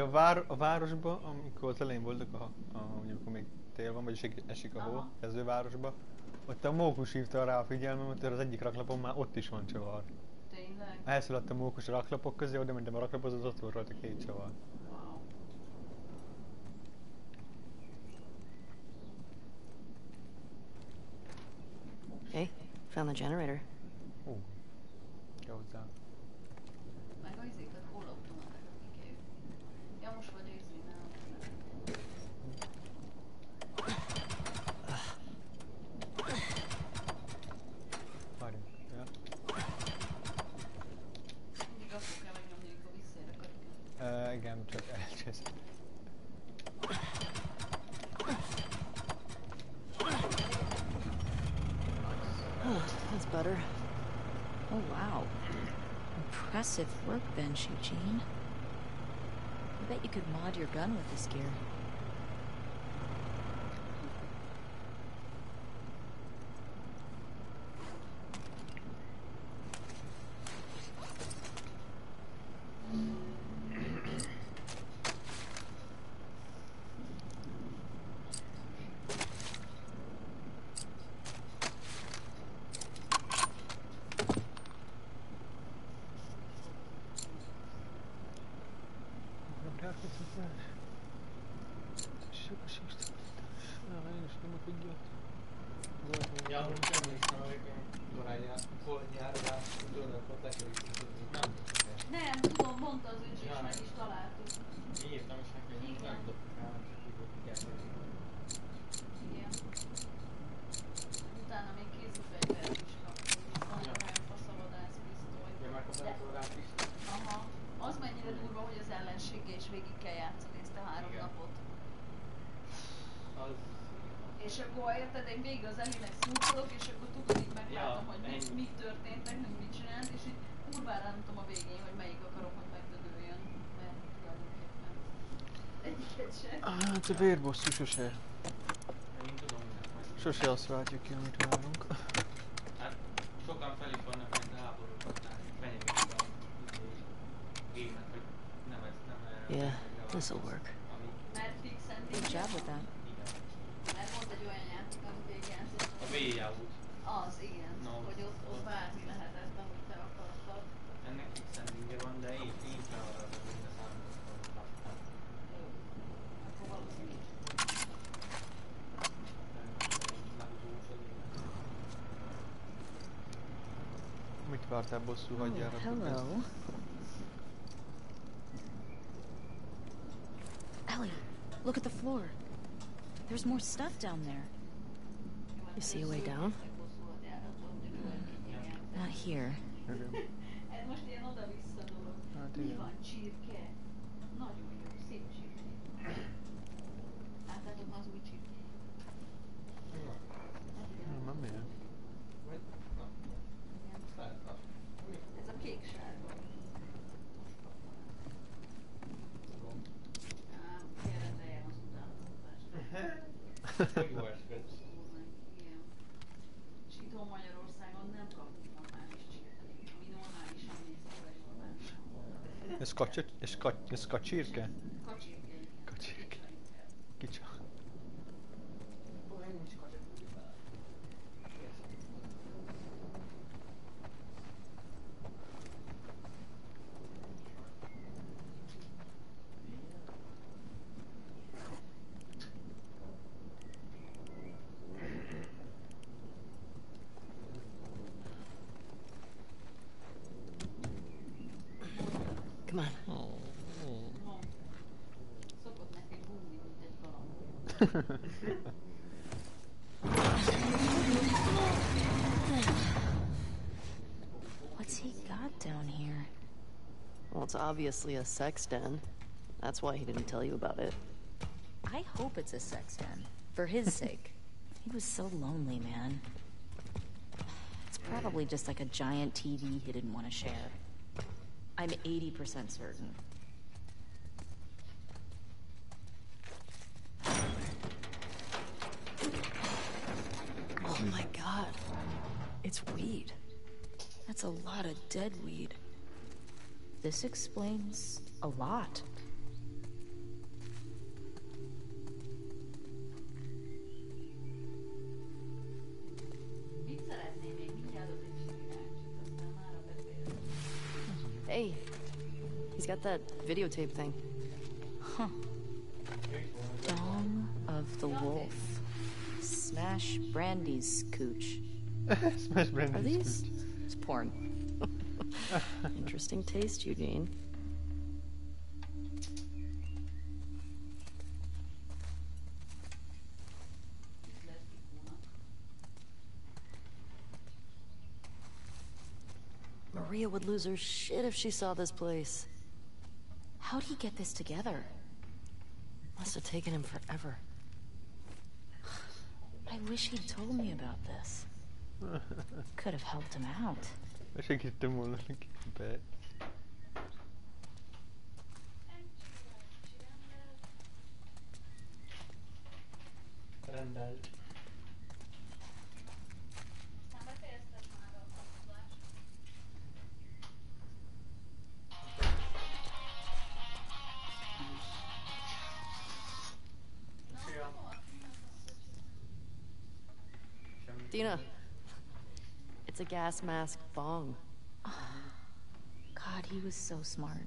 a, vár, a városba, amikor az elején voltak, a, a, amikor még tél van, vagyis esik a hó, kezdővárosba, ott a mókus hívta rá a figyelmemet, hogy az egyik raklapon már ott is van csavar. Tényleg? Elszaladt a mókus a raklapok közé, oda mentem a raklaphoz, az ott volt rajta két csavar. Wow. Hey, found the generator. Hú, csak elcseszt. Oh, that's better. Oh, wow. Impressive workbench, Eugene. I bet you could mod your gun with this gear. Hát a vérbosszú sose. Én tudom, hogy ezt meg. Sose azt ki, amit várunk. Hát sokan vannak fenyegetik a gémet, hogy nem ezt nem erre. Yeah, this'll work. Ami, Mert fixen Good job with that. igen. Mert volt egy olyan játék, amit végigjátszottam. A véjjá út. Az, igen. No. Hogy ott, ott bármi lehetett, amit te akartad. Ennek fix endingje van, de én, én fel arra, hogy a számítógépet Jó. Akkor valószínűleg. Mit vártál bosszú, hagyjál Oh, hello. Ellie, look at the floor. There's more stuff down there. You see a way down? Not here. Igen. Ez kacsirke? Kacsirke. Kacsirke. Kicsa. Obviously a sex den. That's why he didn't tell you about it. I hope it's a sex den. For his sake. He was so lonely, man. It's probably just like a giant TV he didn't want to share. I'm 80% certain. Oh my god. It's weed. That's a lot of dead weed. This explains a lot. Hey, he's got that videotape thing. Huh. Dong of the Wolf. Smash Brandy's cooch. Smash Brandy's Are these? Cooch. It's porn. Interesting taste, Eugene. Itt lesz Kikónak. Maria would lose her shit if she saw this place. How'd he get this together? Must have taken him forever. I wish he'd told me about this. Could have helped him out. Başa gittim onu be. Randall. Dina. Gas mask bong. Oh, God, he was so smart.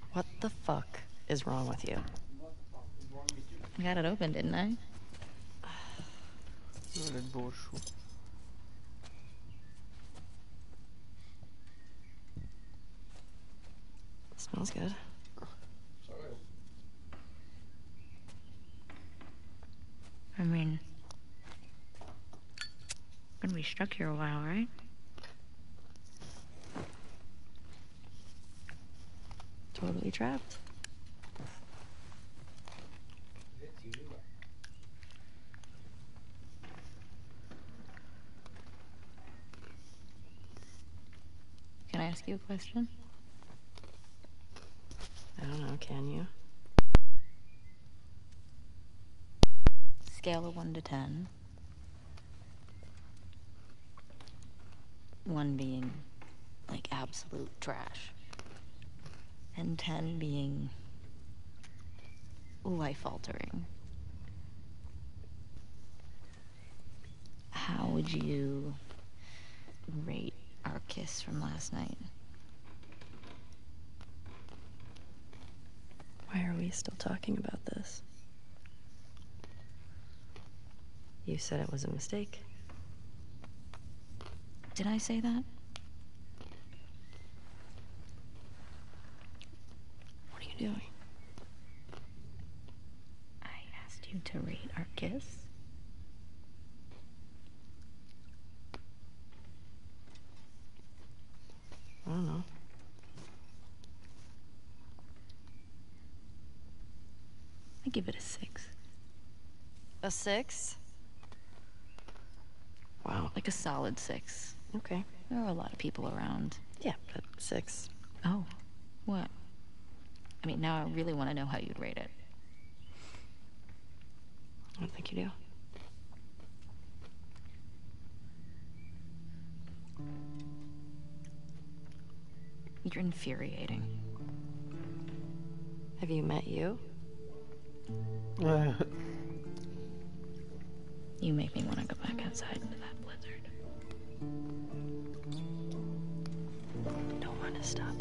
What the fuck is wrong with you? I got it open, didn't I? Van egy borsó. Smells good. I mean, gonna be stuck here a while, right? Totally trapped. Can I ask you a question? I don't know, can you? Scale of 1 to 10. 1 being like absolute trash. And 10 being life altering. How would you rate our kiss from last night? Why are we still talking about this? You said it was a mistake. Did I say that? What are you doing? I asked you to rate our kiss. I don't know. I give it a 6. A six? Wow. Like a solid 6. Okay. There are a lot of people around. Yeah, but six. Oh, what? I mean, now I really want to know how you'd rate it. I don't think you do. You're infuriating. Have you met you? You make me want to go back outside into that blizzard. Don't want to stop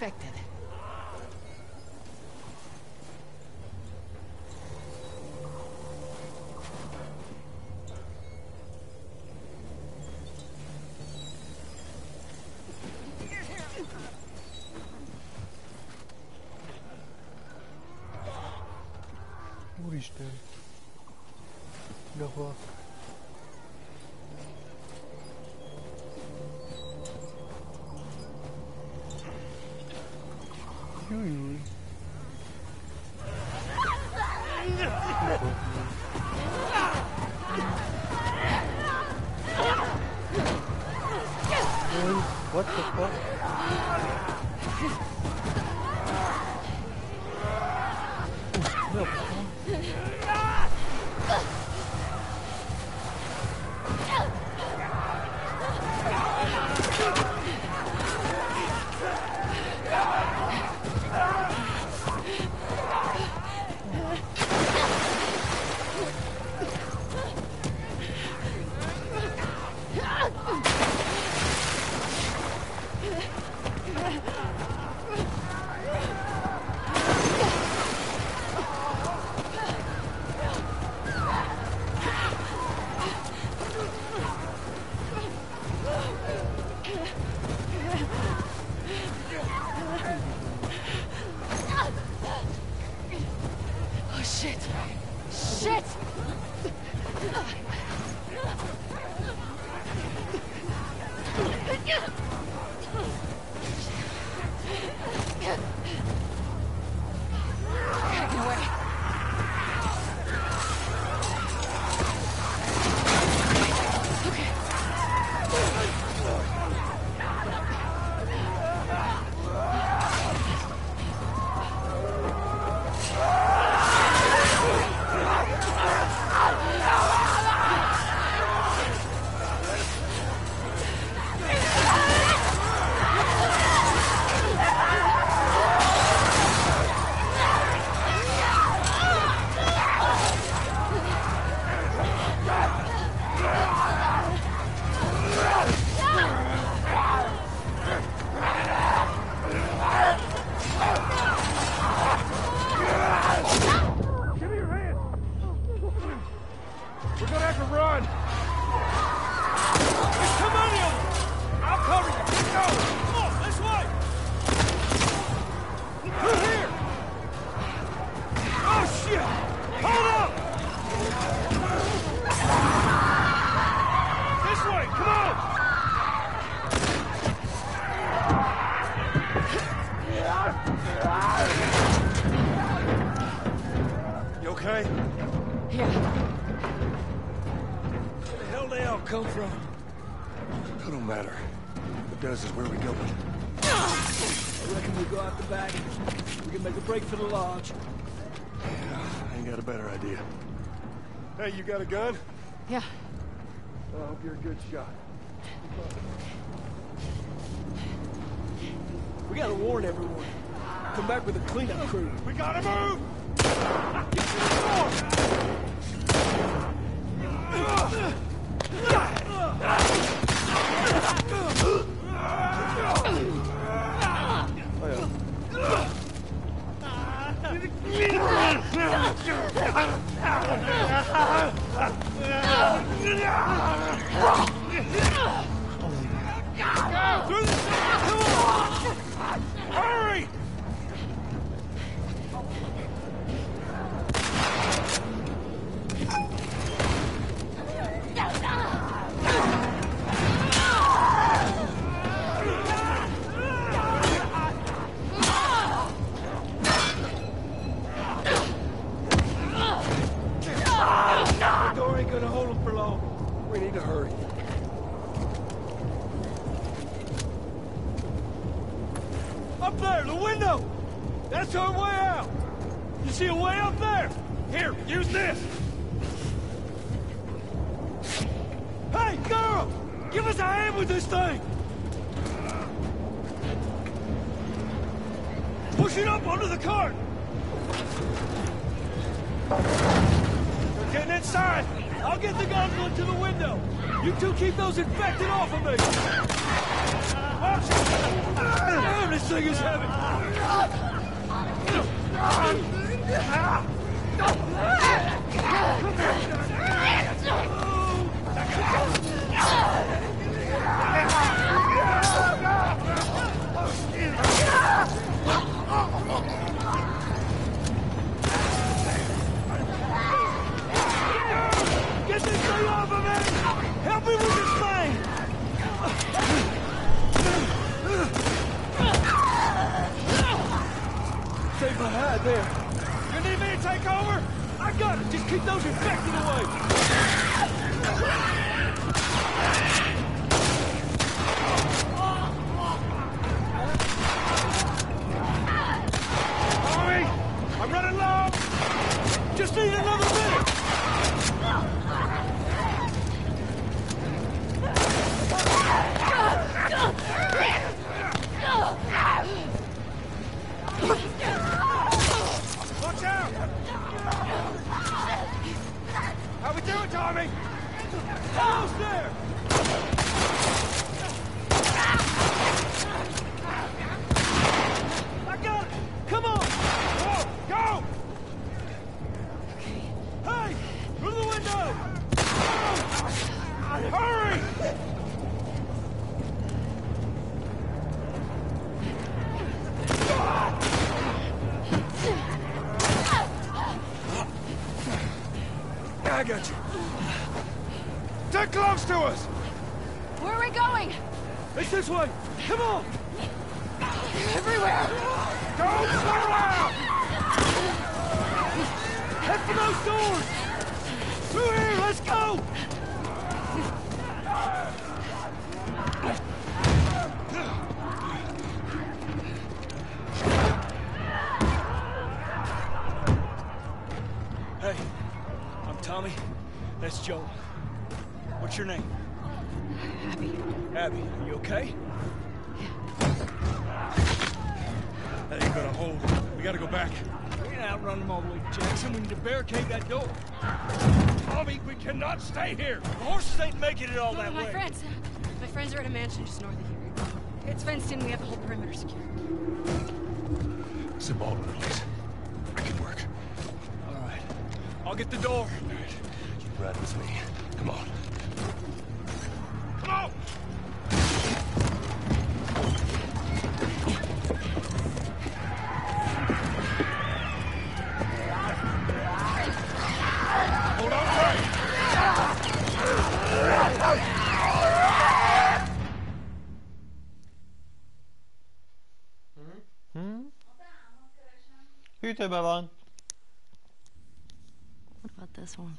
expected. Úristen! De hol? the lodge. Yeah, I ain't got a better idea. Hey, you got a gun? Come on! You Babylon. What about this one?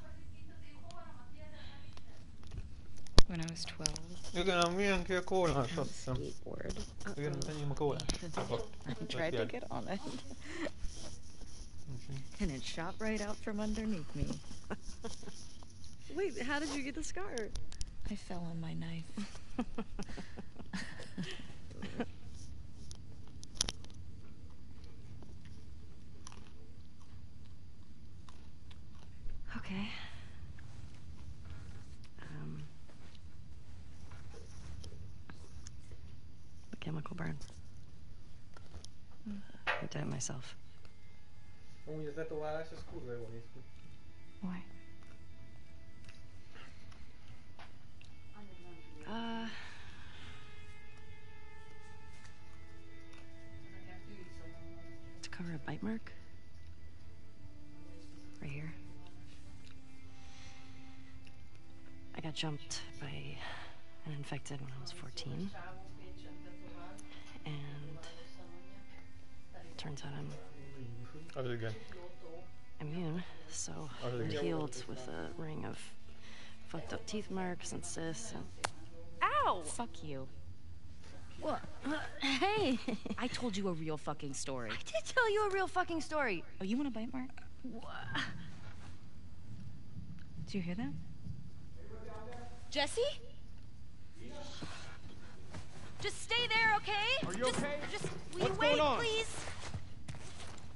When I was 12. You're gonna drink your cola. Skateboard. Uh -oh. You're gonna send you my cola. I tried to get on it. and it shot right out from underneath me. Wait, how did you get the scar? I fell on my knife. myself. Why? Uh. To cover a bite mark? Right here. I got jumped by an infected when I was 14. Turns out I'm How did it go? immune, so I'm you go. healed with a ring of fucked up teeth marks and cysts and Ow! Fuck you. What? Uh, hey! I told you a real fucking story. I did tell you a real fucking story. Oh, you want a bite mark? Wha- Did you hear that? Jesse? Just stay there, okay? Are you just, okay? Just will What's you wait, going on? please?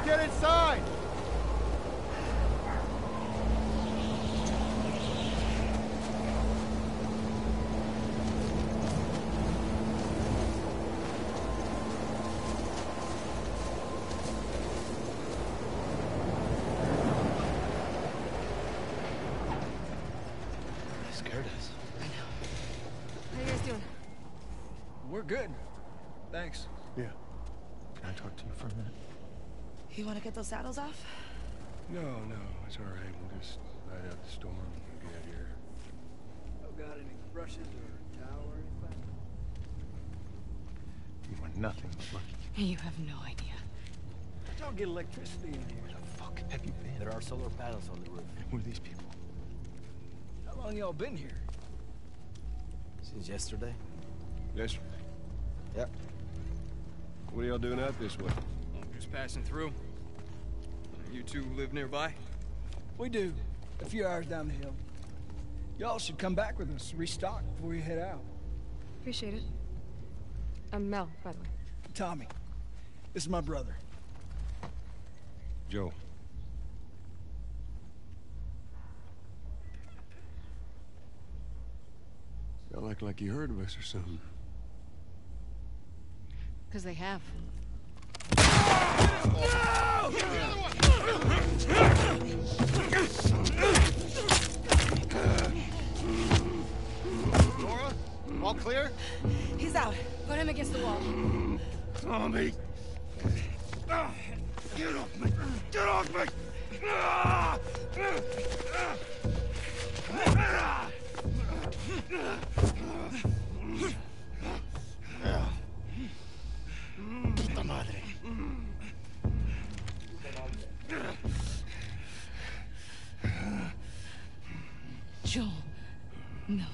Let's get inside! They scared us. How you guys doing? We're good. Thanks. Yeah. Can I talk to you for a minute? You want to get those saddles off? No, no, it's all right. We'll just ride out the storm and get out here. Oh, got any brushes or towel or anything? You want nothing but lucky. You have no idea. Don't get electricity in here. Where the fuck have you been? There are solar panels on the roof. Who are these people? How long y'all been here? Since yesterday? Yesterday. Yep. What are y'all doing out this way? Just passing through. You two live nearby? We do. A few hours down the hill. Y'all should come back with us, restock before you head out. Appreciate it. I'm Mel, by the way. Tommy, this is my brother. Joel. Y'all act like you heard of us or something. Because they have. Nora? All clear? He's out. Put him against the wall. Tommy! Get off me! Get off me! Puta madre. Joel Miller.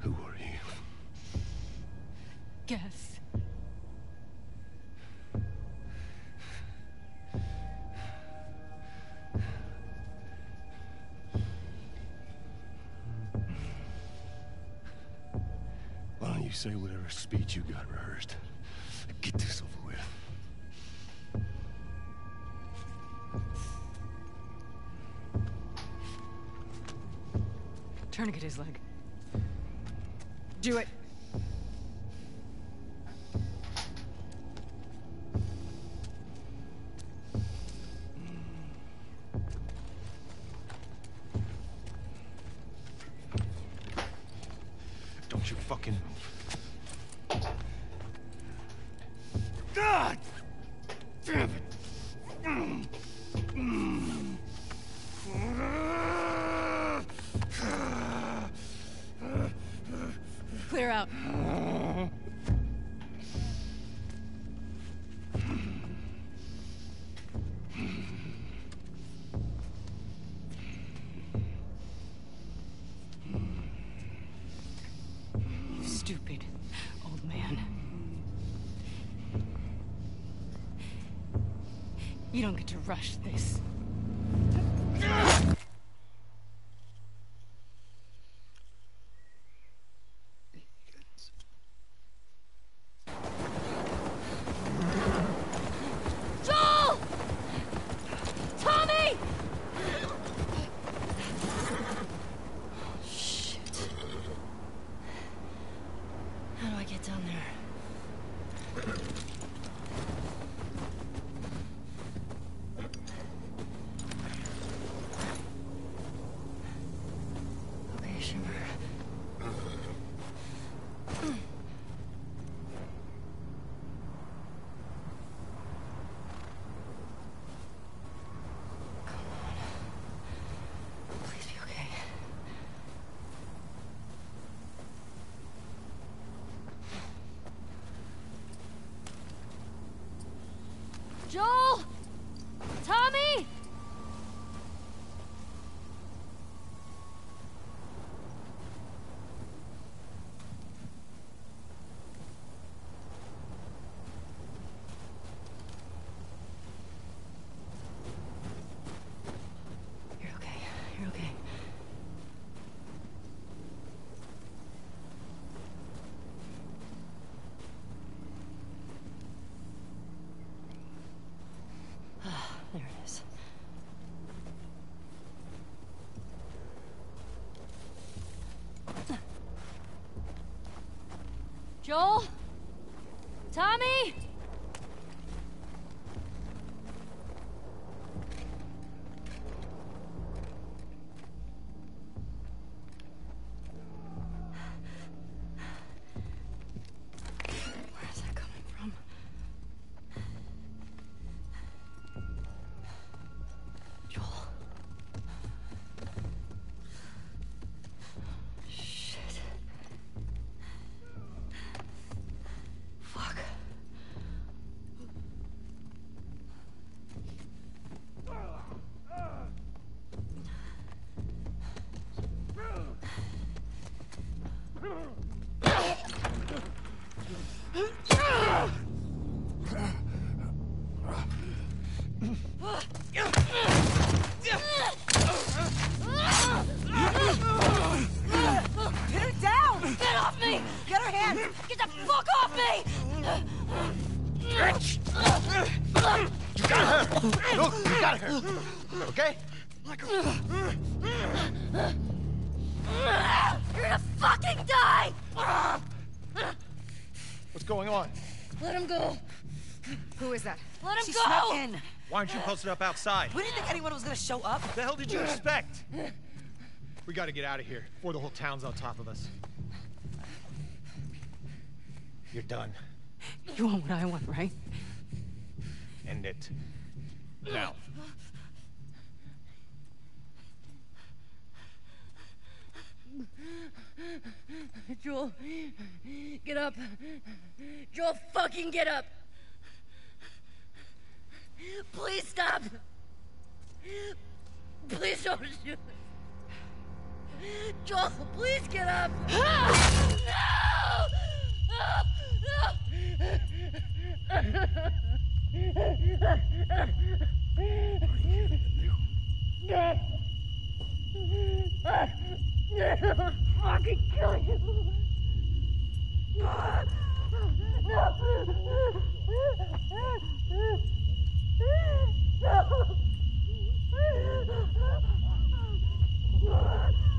Who are you? Guess. Why don't you say whatever speech you got Tourniquet his leg. Do it. Don't you fucking move. God! Out. Tommy! You're okay. You're okay. Ah, there it is. Joel? Tommy? Aren't you posted up outside? We didn't think anyone was gonna show up. What the hell did you expect? We gotta get out of here before the whole town's on top of us. You're done. You want what I want, right? End it. Now. Joel, get up. Joel, fucking get up. Please stop. Please don't shoot. Joel, please get up. No! No! No! fucking kill you. Ellie?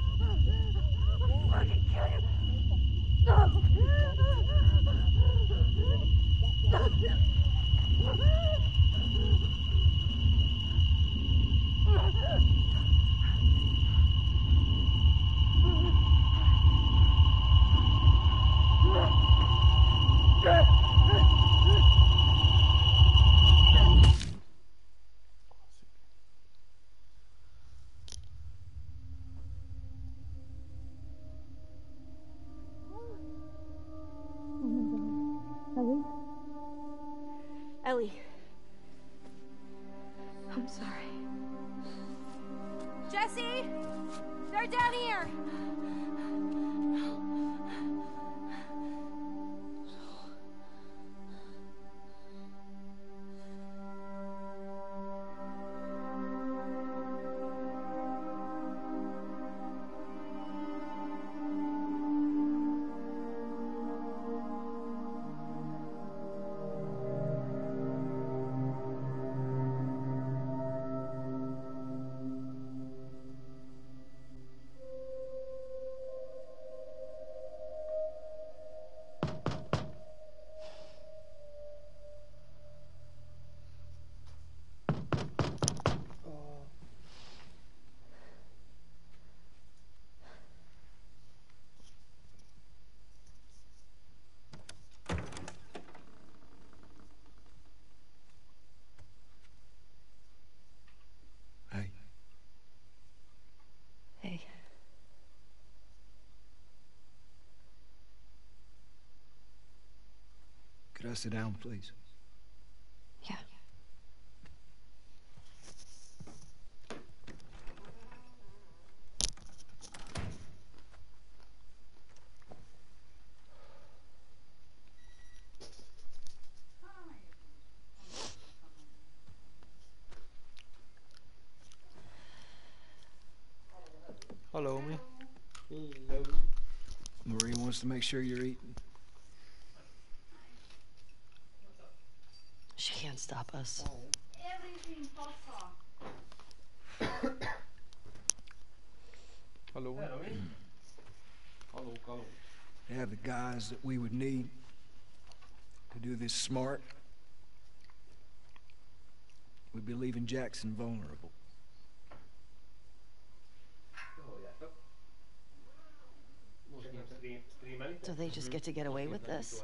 Could I sit down, please? Yeah. Hello, me. Hello. Maria wants to make sure you're eating. She can't stop us. Everything posso. Hello. Hallå, hallå. They have the guys that we would need to do this smart. We'd be leaving Jackson vulnerable. Oh, so they just get to get away with this?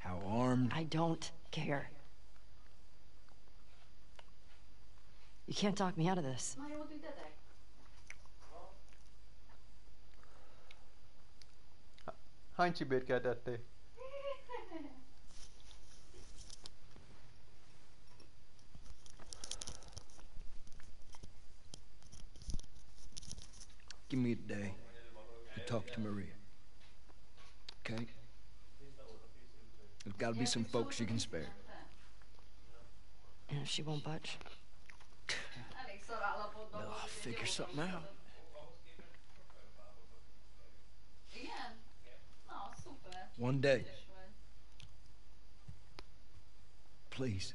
how armed. I don't care. You can't talk me out of this. Már jól tűntetek? Hány csibét keltettél? Give me a day to talk to Maria. Okay? There's got to be some folks you can spare. And if she won't budge, Elég szar No, I'll figure something out. Igen? Na, szuper. One day. Please.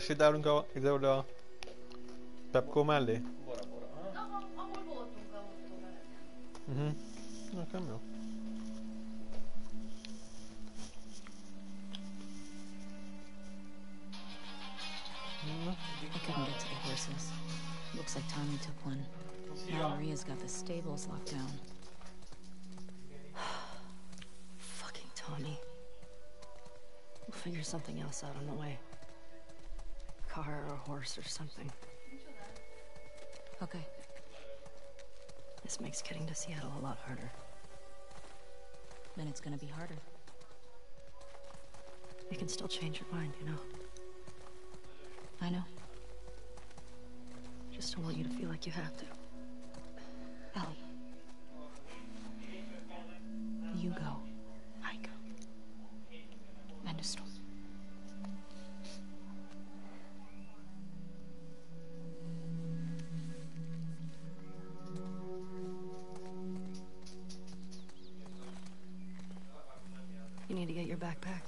akkor Lesétálunk a, ide-oda a Pepco mellé? Bora, bora. Na, ha- ahol voltunk a motorveleken. Mhm. Nekem jó. I couldn't get to the horses. Looks like Tommy took one. Now Maria's got the stables locked down. Fucking Tommy. We'll figure something else out on the way. Car or a horse or something. Okay. This makes getting to Seattle a lot harder. Then it's gonna be harder. You can still change your mind, you know. I know. Just don't want you to feel like you have to. You need to get your backpack.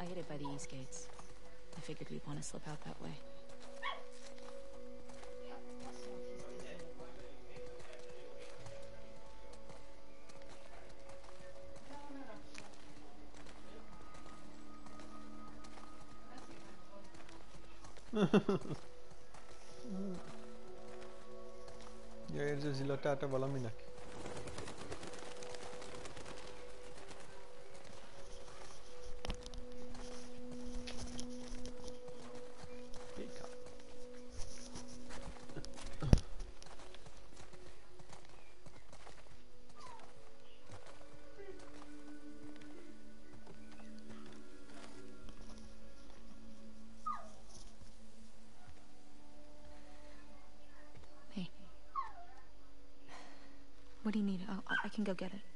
I hid it by the east gates. I figured we'd want to slip out that way. Ja, érzi az illatát a valaminek? Pika. Can go get it.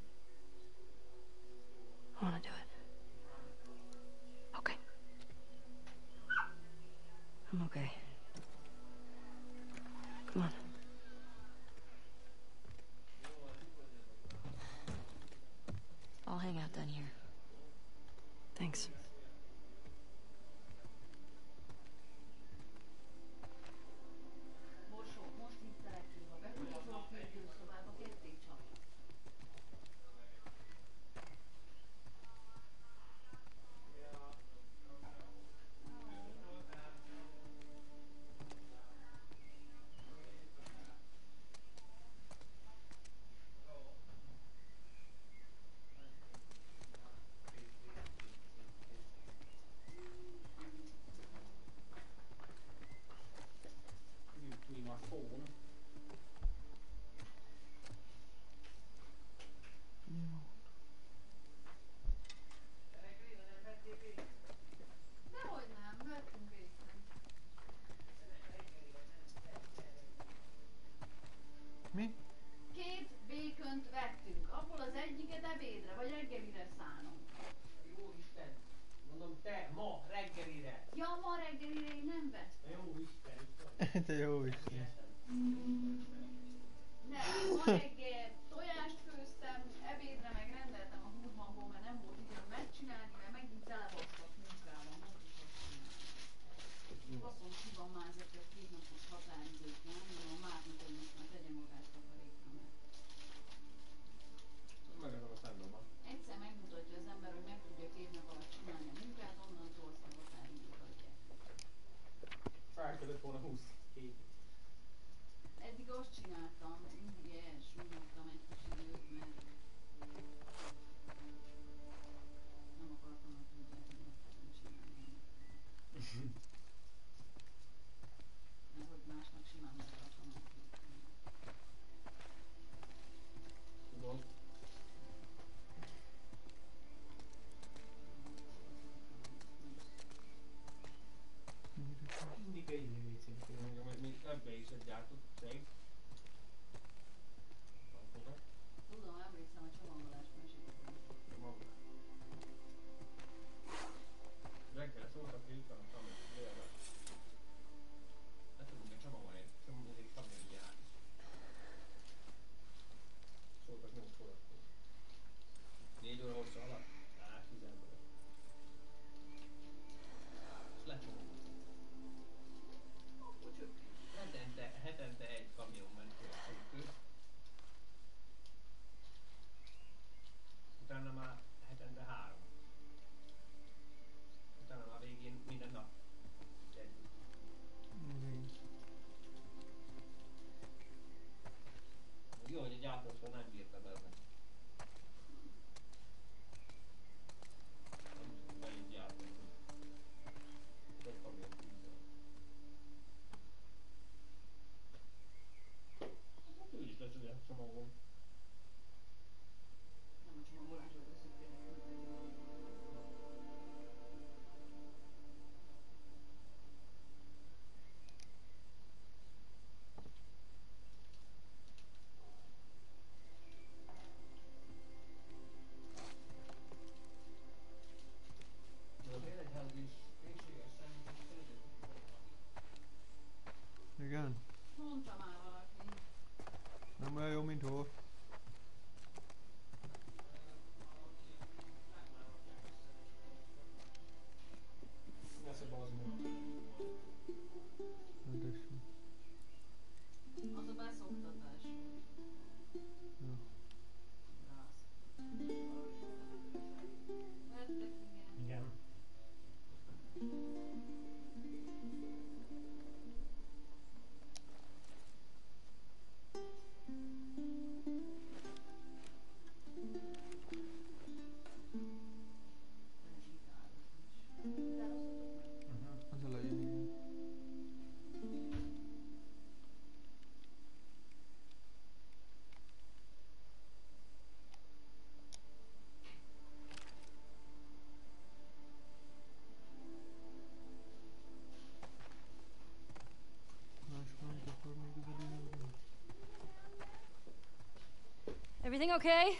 Everything okay?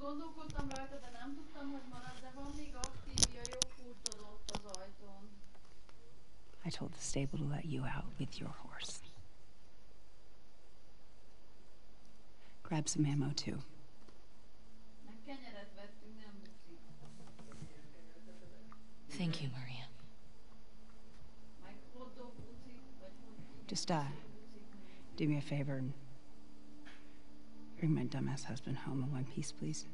gondolkodtam rajta, de nem tudtam, hogy marad, de van még aktívja, jó furtod ott az ajtón. I told the stable to let you out with your horse. Grab some ammo too. Meg kenyeret vettünk, nem muci. Thank you, Maria. Meg hotdog muci, vagy hogy Just uh, do me a favor and bring my dumbass husband home in one piece, please.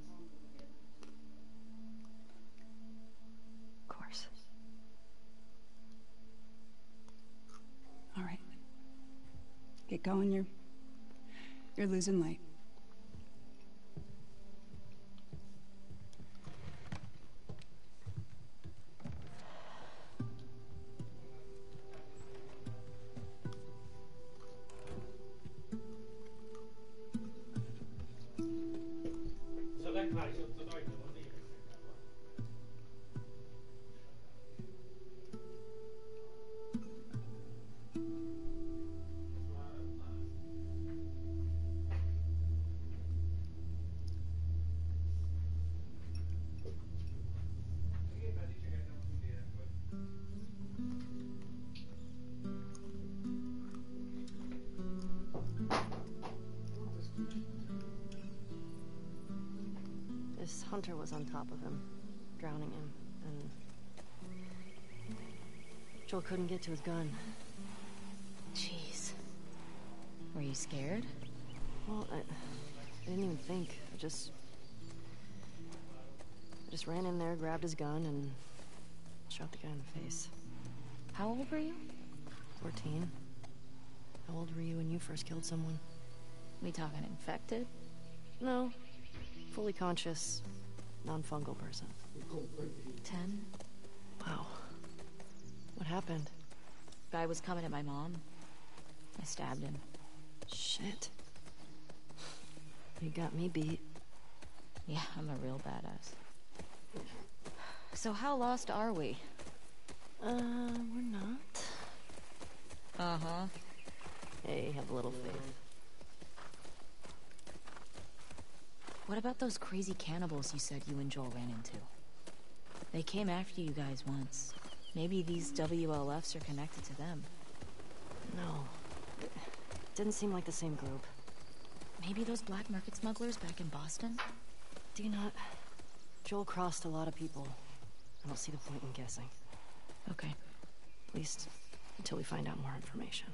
Of course. All right. Get going. You're you're losing light. Couldn't get to his gun. Jeez. Were you scared? Well, I, I didn't even think. I just, I just ran in there, grabbed his gun, and shot the guy in the face. How old were you? Fourteen. How old were you when you first killed someone? We talking infected? No, fully conscious, non-fungal person. Ten? Wow. What happened? Guy was coming at my mom. I stabbed him. Shit. You got me beat. Yeah, I'm a real badass. So how lost are we? Uh, we're not. Uh-huh. Hey, have a little faith. What about those crazy cannibals you said you and Joel ran into? They came after you guys once. Maybe these WLFs are connected to them. No. It didn't seem like the same group. Maybe those black market smugglers back in Boston? Do you not? Joel crossed a lot of people. I don't see the point in guessing. Okay. At least until we find out more information.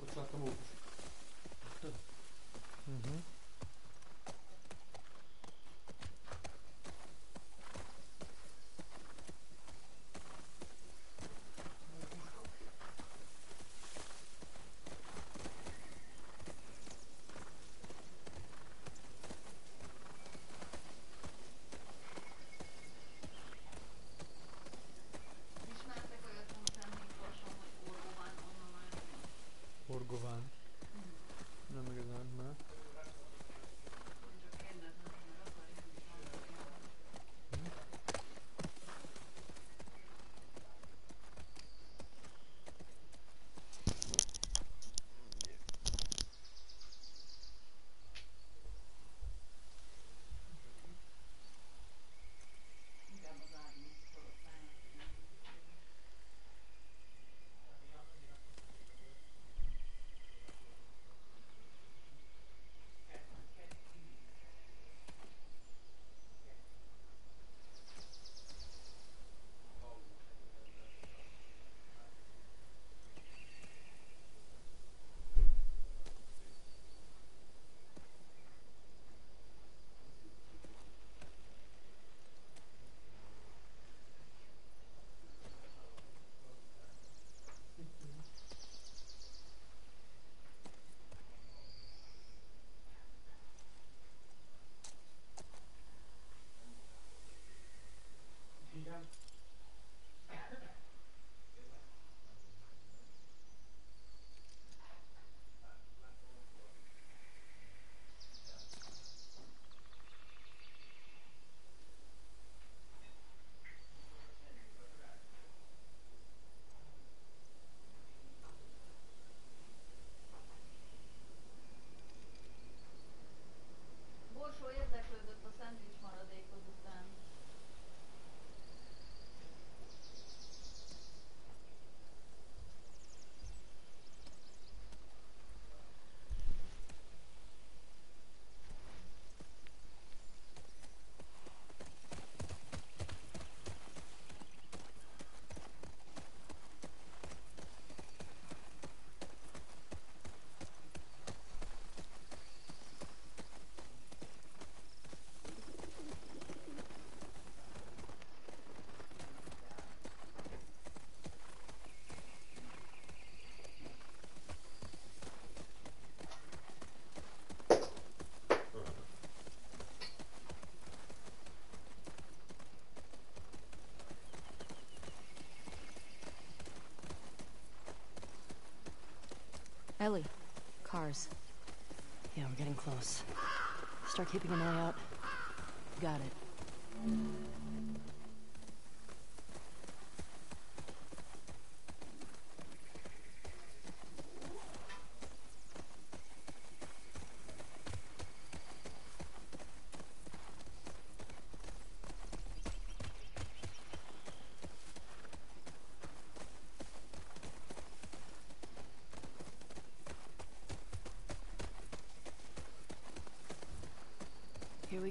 Looks like Ellie, cars. Yeah, we're getting close. Start keeping an eye out. Got it.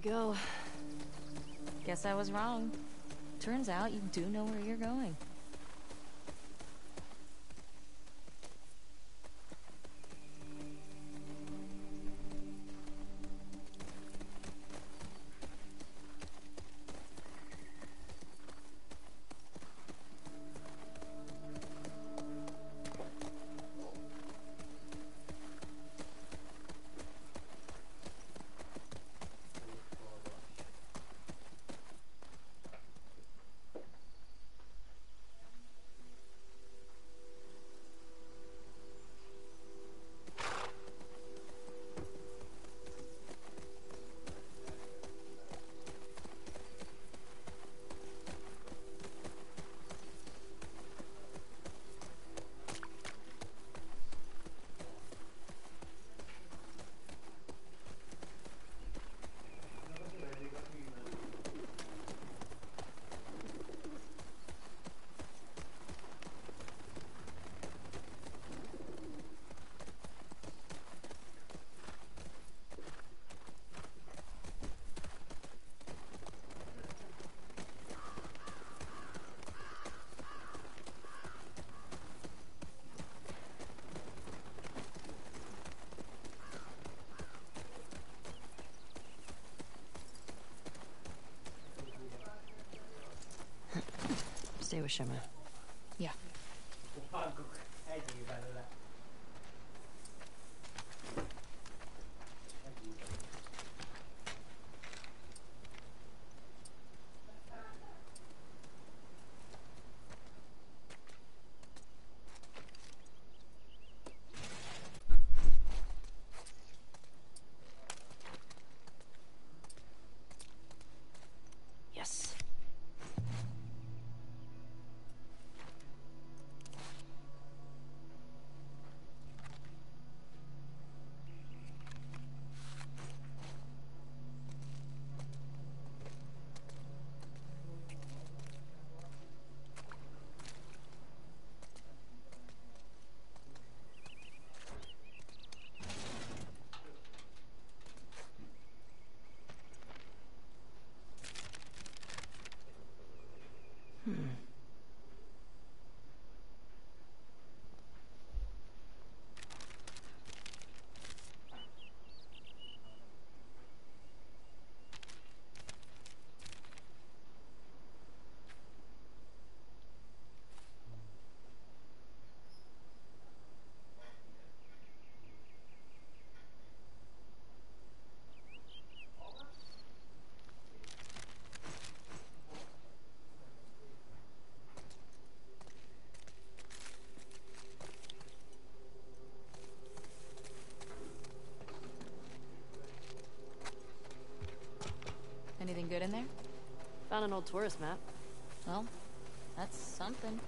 We go. Guess I was wrong. Turns out you do know where you're going. Stay with Shimmer. Yeah. Yes. Hmm. Anything good in there? Found an old tourist map. Well, that's something.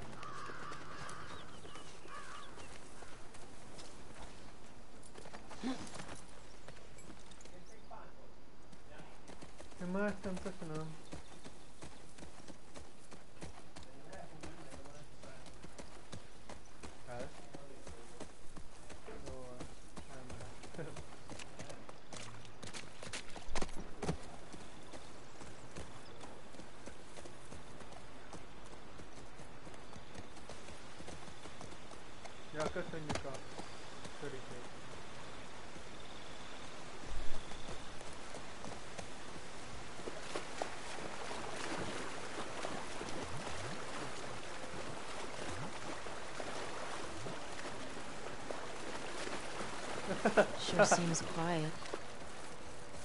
Sure seems quiet.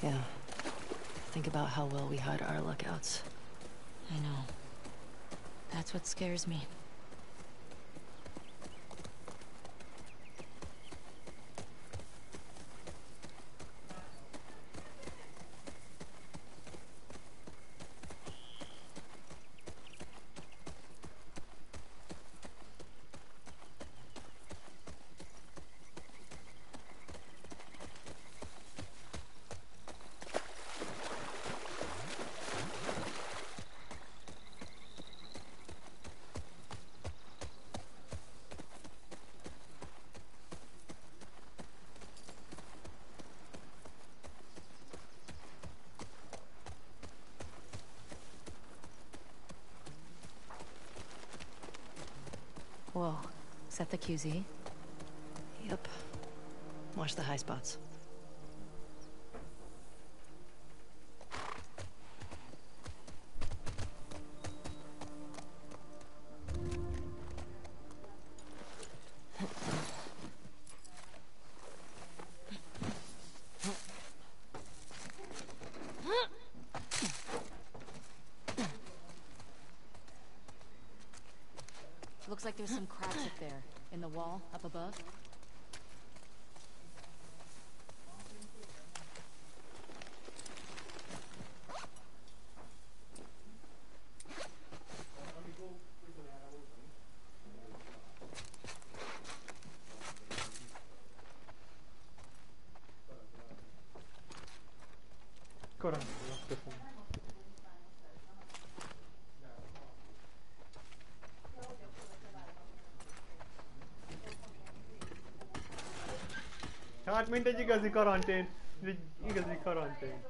Yeah. Think about how well we hide our lookouts. I know. That's what scares me. Whoa. Is that the QZ? Yep. Watch the high spots. Mint egy igazi karantén. Egy igazi karantén.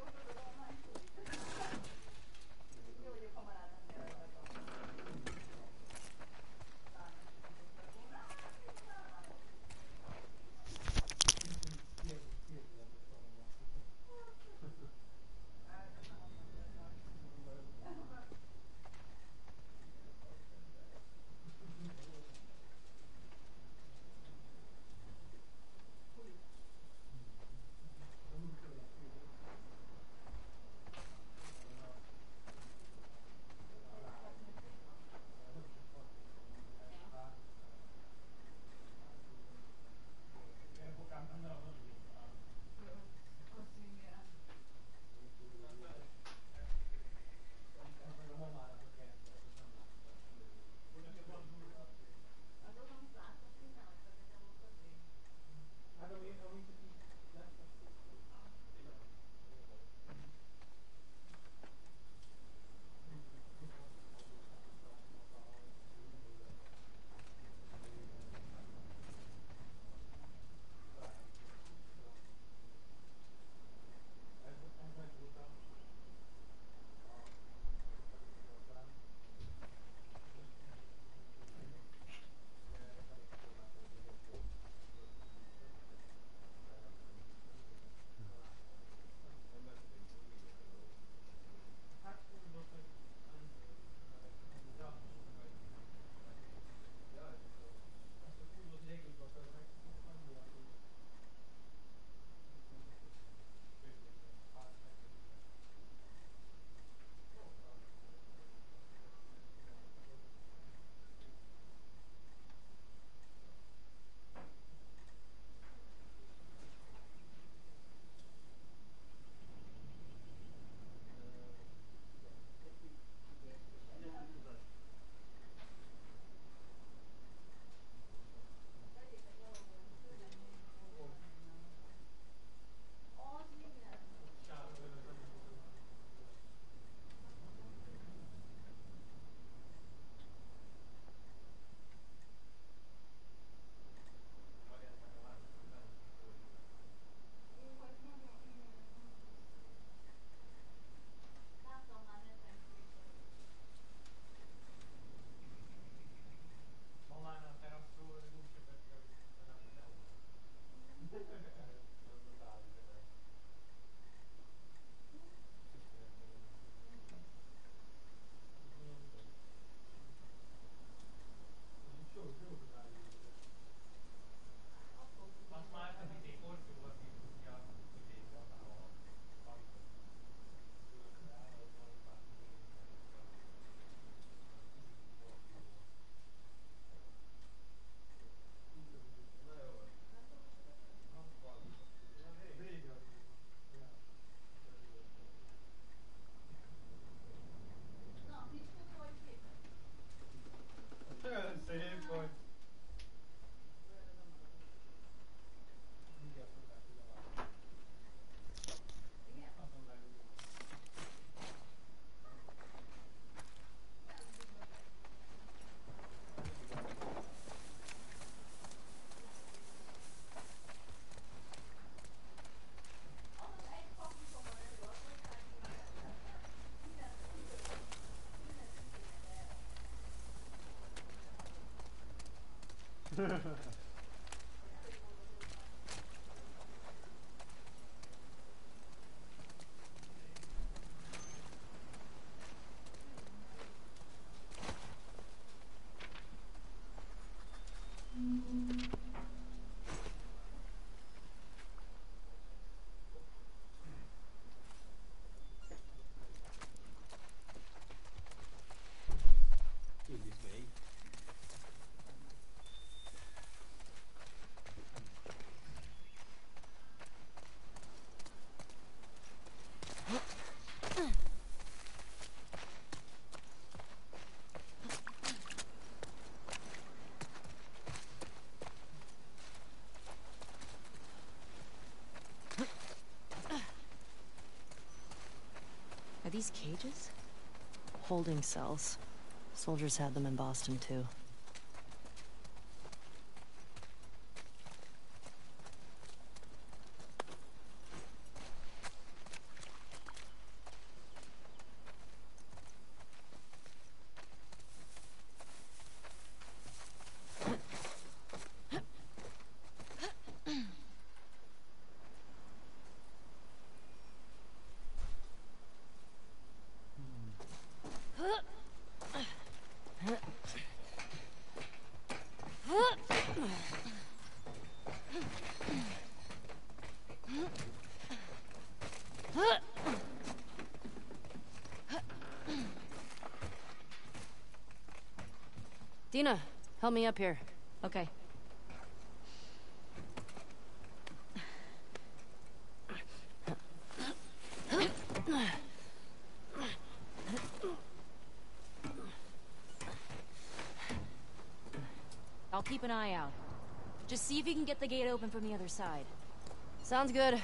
Are these cages? Holding cells. Soldiers had them in Boston, too. Dina, help me up here. Okay. I'll keep an eye out. Just see if you can get the gate open from the other side. Sounds good.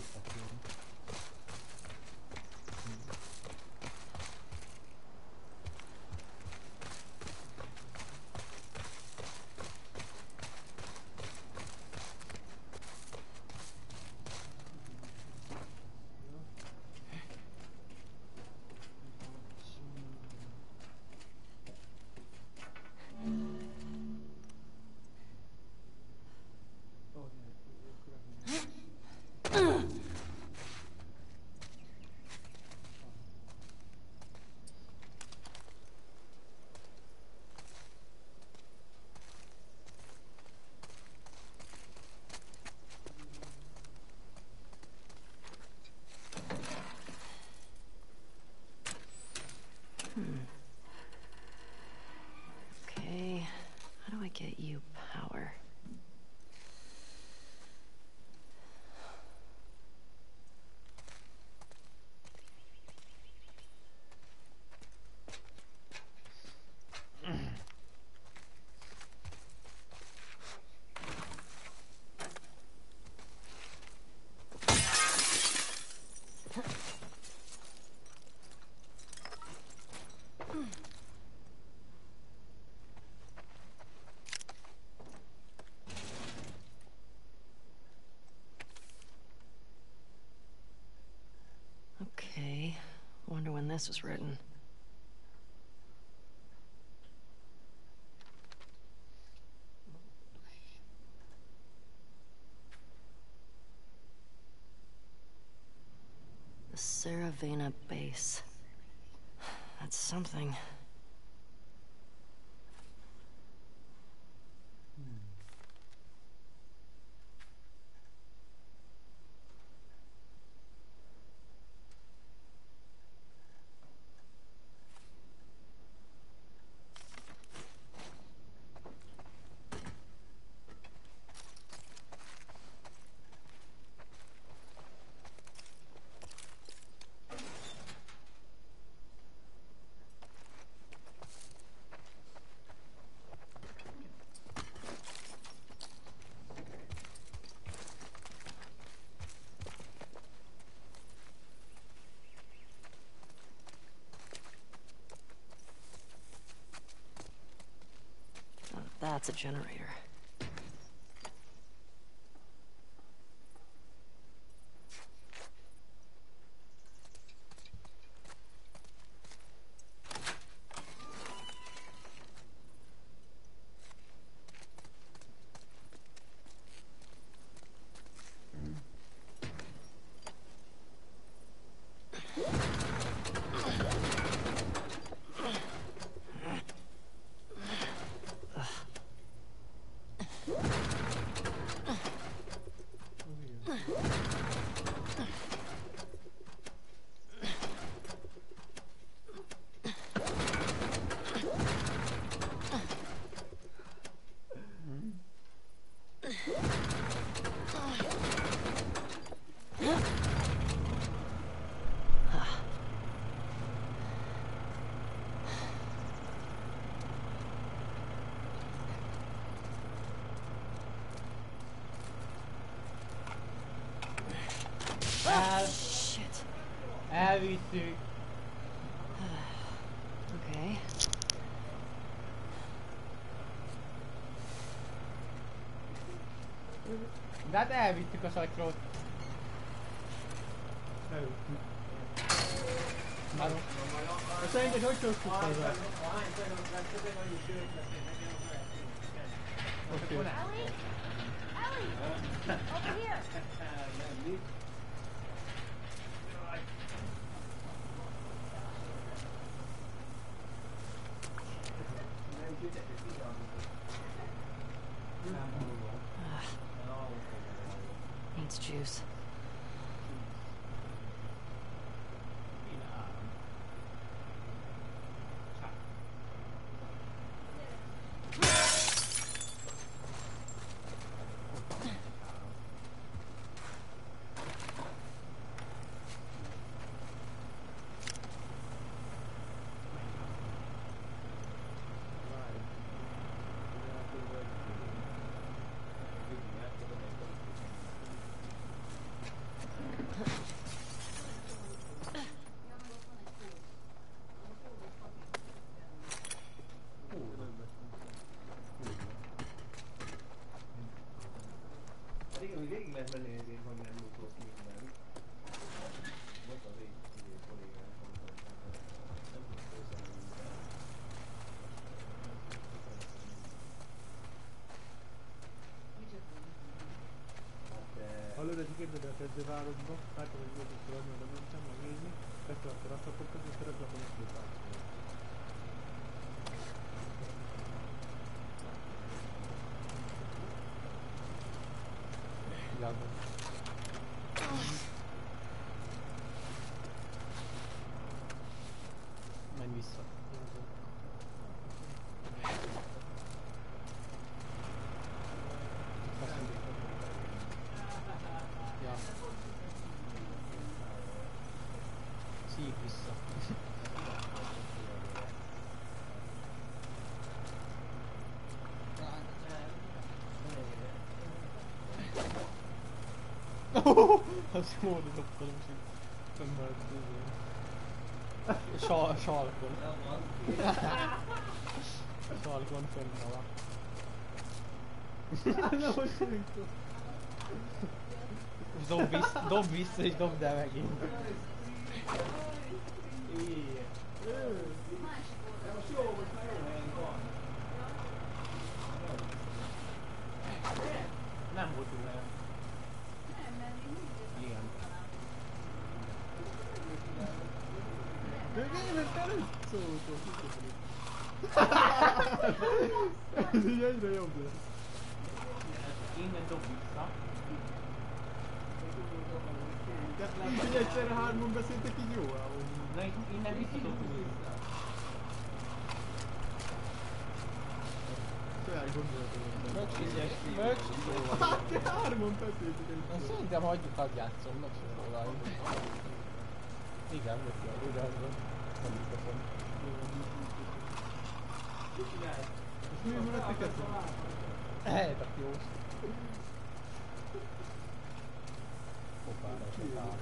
Ci this was written. The Saravena base. That's something. Now That's a generator. El, Shit. Elvittük. Okay. De hát elvittük a szatyrót. Már Szerinted hogy csúsztuk hozzá? Oké. Ellie? Ellie! Over here! ebben érzi, hogy nem ugrott az egy kollégám, nem tudok hozzá mindent. A fedzővárosba, látom, hogy jót is tudod, hogy nem tudtam megnézni, betartod a raklapokat, és a raklapon is. Világban. Az jó, hogy dobtam, és így A sal, salkon. Salkon fönn alá. Na most tudom. És dob vissza, dob vissza és dobd el megint. É. Ez így egyre jobb lesz. Kéne dobni, Így egyszerre hárman beszéltek így jó álom. Na innen visszadobni vissza. Saját gondolatom. Möcsinyes ki. Möcsinyes. Hát hárman beszéltek egy Szerintem hagyjuk, hadd meg sem róla. Igen, möcsinyes. Ugyanazban. Nem. És mi maradt neked? Ehhez a jó. Hoppára, hoppára.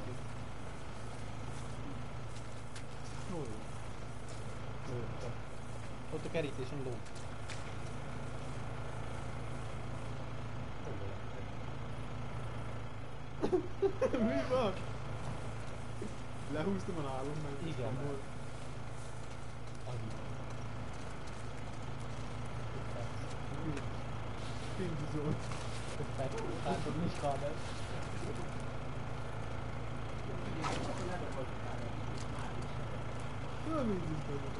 Hol van? Ló, ott. Ott a kerítésen ló. Mi van? Lehúztam a nálom, meg Igen. volt. Pindzol. Látod, mi is van ez? Nem így is vagyok.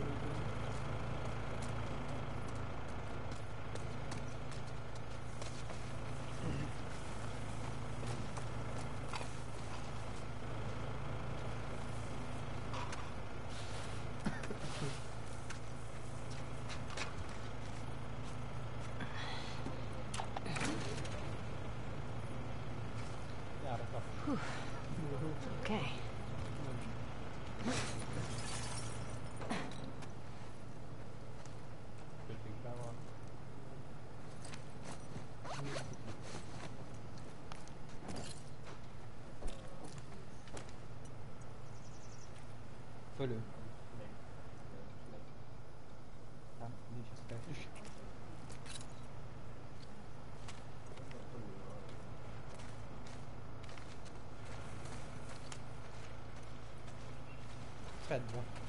Járok a... Okay. Kötükben van. Fölül. Nem, nincs ez fel. Fedve. Azt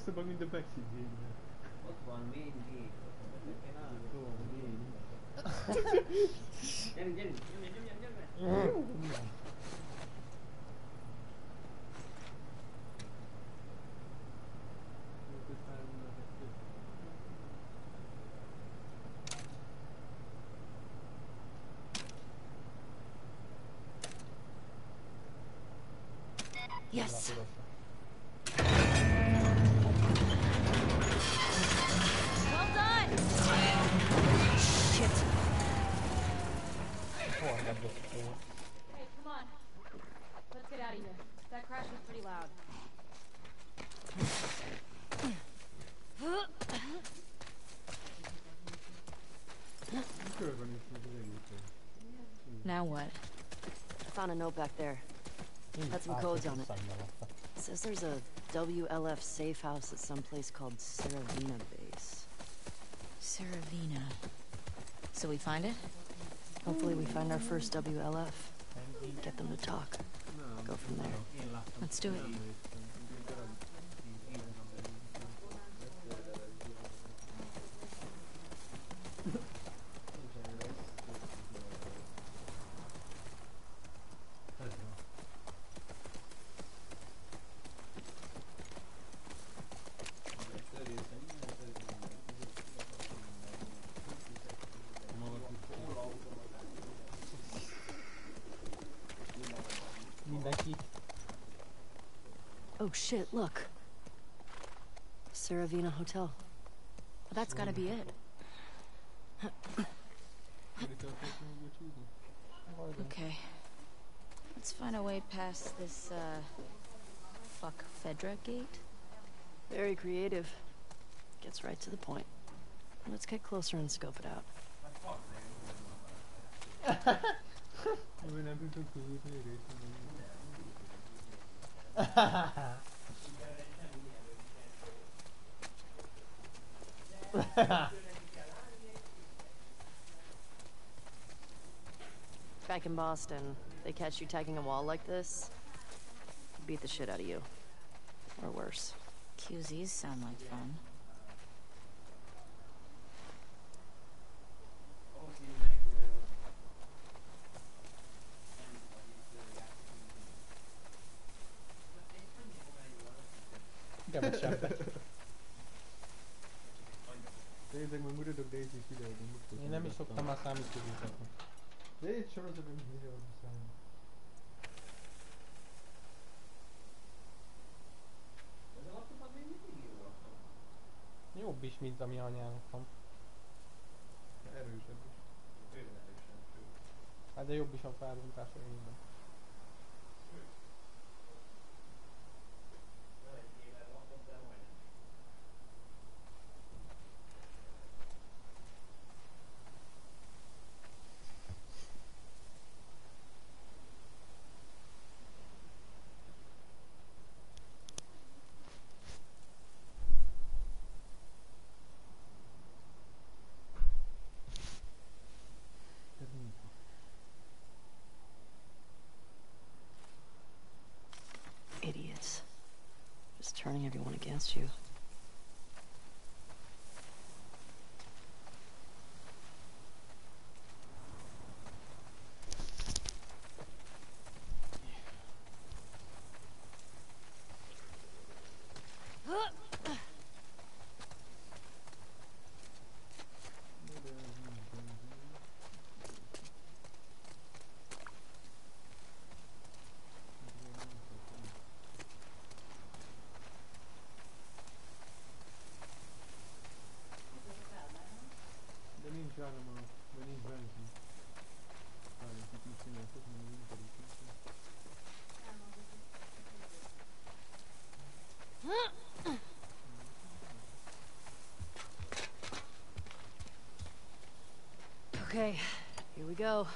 rosszabbak, mint a Backseat game Ott van main gate. Jó, main. Gyerünk, gyerünk, gyerünk, gyerünk, gyerünk. Found a note back there. Had some codes on it. Says there's a WLF safe house at some place called Saravina Base. Saravina. So we find it? Hopefully we find our first WLF. Get them to talk. Go from there. Let's do it. Mindenki. Oh shit, look. Saravina Hotel. Well, That's gotta be it. Okay. Let's find a way past this, uh... Fuck, Fedra gate? Very creative. Gets right to the point. Let's get closer and scope it out. Even if you took the route, it is. Back in Boston, they catch you tagging a wall like this, beat the shit out of you. Or worse. QZs sound like fun. Szoktam már számítógépet. De itt sorozatok videót számít. Ez a laptop az még mindig jó laptop. Jobb is, mint ami anyának van. Erősebb is. Erősebb, sőt. Hát de jobb is a felbontása minden. Against you. De nincs áram a... De nincs benzin. Várj, itt mit csináltok, mert még pedig Okay, here we go.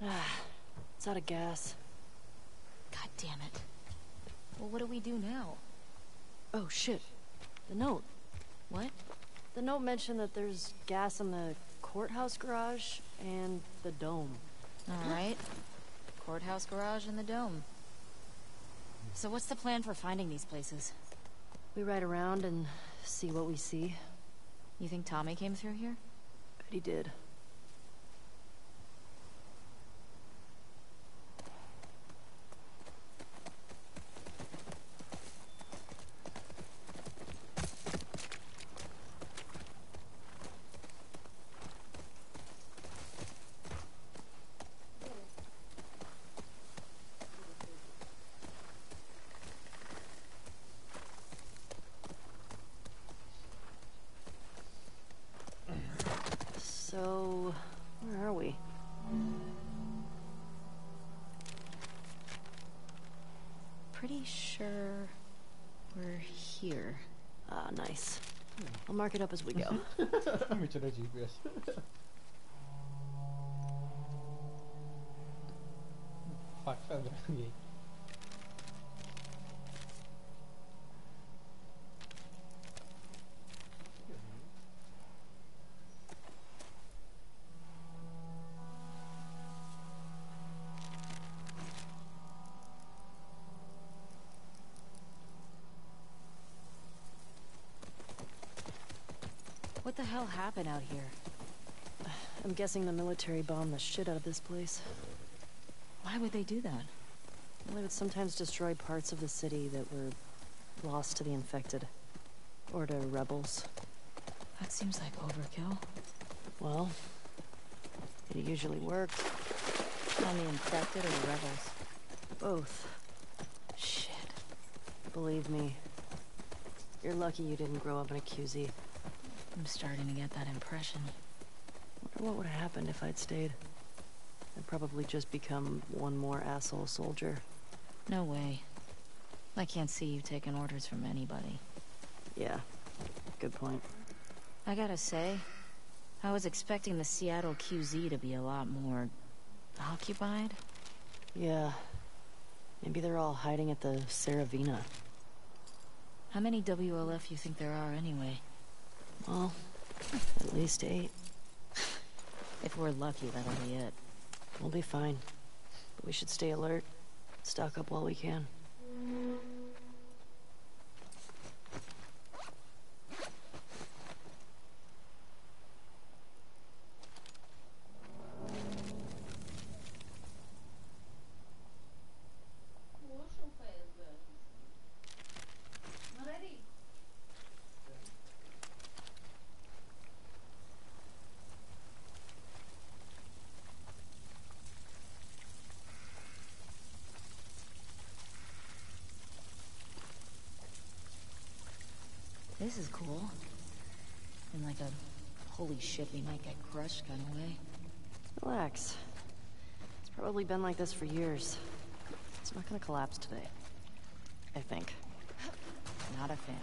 Ah, it's out of gas. God damn it. Well, what do we do now? Oh shit. The note. What? The note mentioned that there's gas in the courthouse garage and the dome. All right. Courthouse garage and the dome. So what's the plan for finding these places? We ride around and see what we see. You think Tommy came through here? Bet he did. So, where are we? Pretty sure we're here. Ah, nice. I'll mark it up as we go. Micsoda GPS. Fuck, feldrengély. What the hell happened out here? I'm guessing the military bombed the shit out of this place. Why would they do that? Well, they would sometimes destroy parts of the city that were lost to the infected. Or to rebels. That seems like overkill. Well, it usually works. On the infected or the rebels? Both. Shit. Believe me. You're lucky you didn't grow up in a QZ. I'm starting to get that impression. Wonder what would have happened if I'd stayed. I'd probably just become one more asshole soldier. No way. I can't see you taking orders from anybody. Yeah, good point. I gotta say, I was expecting the Seattle QZ to be a lot more... occupied? Yeah. Maybe they're all hiding at the Saravina. How many WLF you think there are anyway? Well, at least eight. If we're lucky, that'll be it. We'll be fine. But we should stay alert. Stock up while we can. This is cool. In like a holy shit, we might get crushed kind of way. Relax. It's probably been like this for years. It's not gonna collapse today. I think. Not a fan.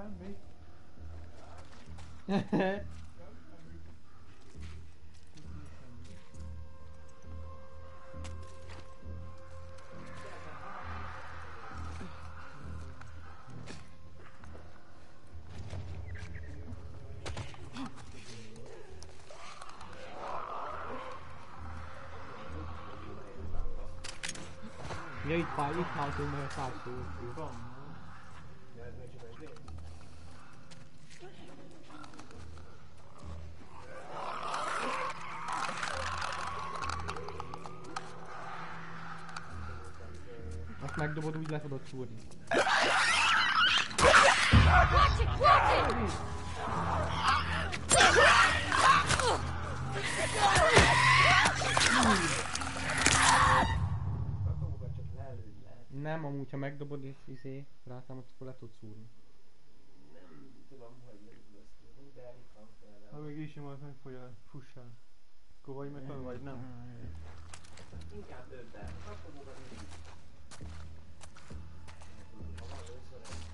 Jadi, paling kalau. wurden. Nem, amúgy ha megdobod és izé, rátámad, akkor le tudsz úrni. Nem tudom, hogy lesz, de elég Ha még így sem volt, megfogy a fussál. Akkor vagy meg, vagy nem. Inkább öbben. Akkor magad Először egy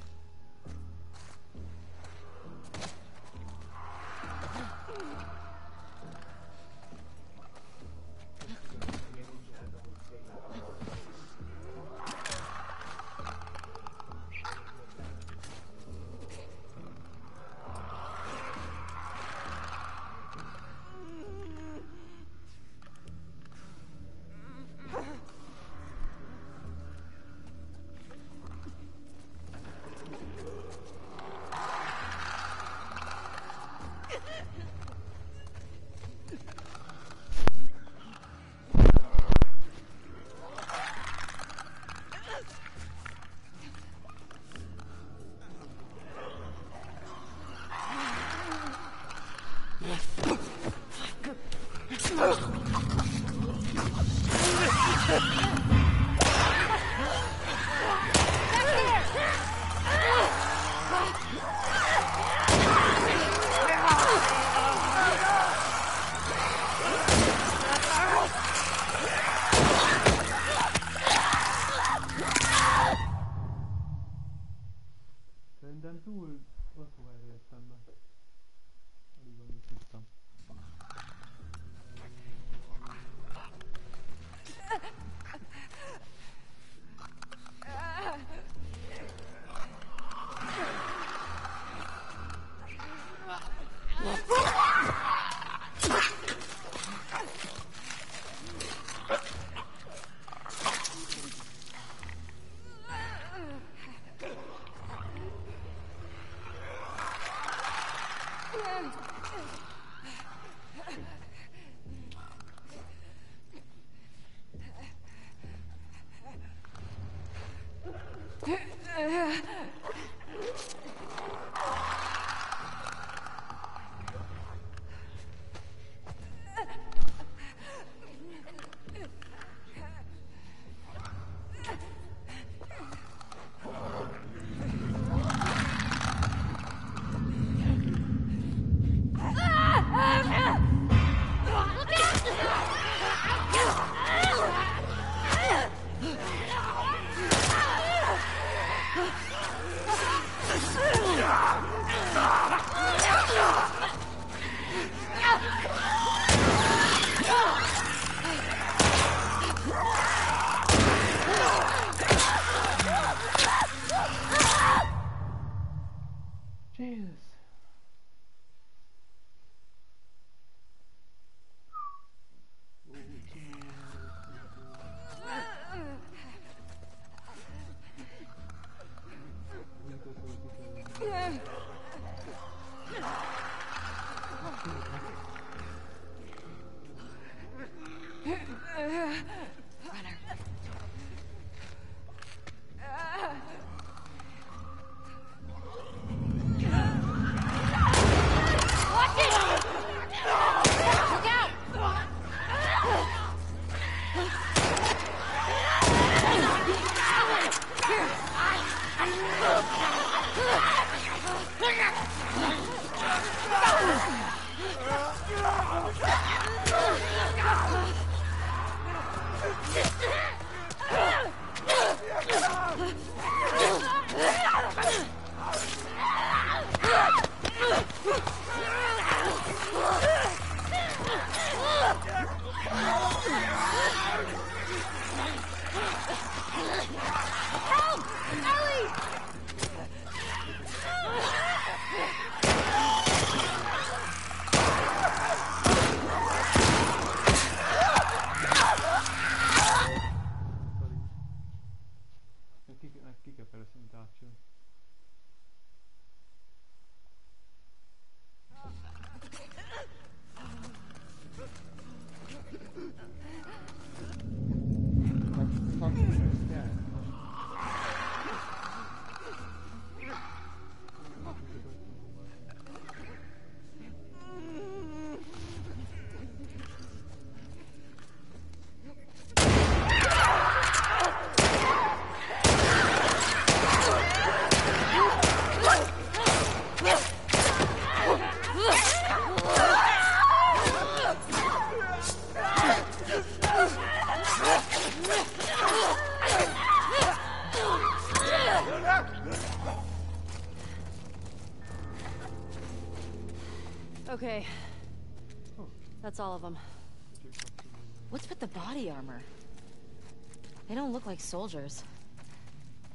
like soldiers.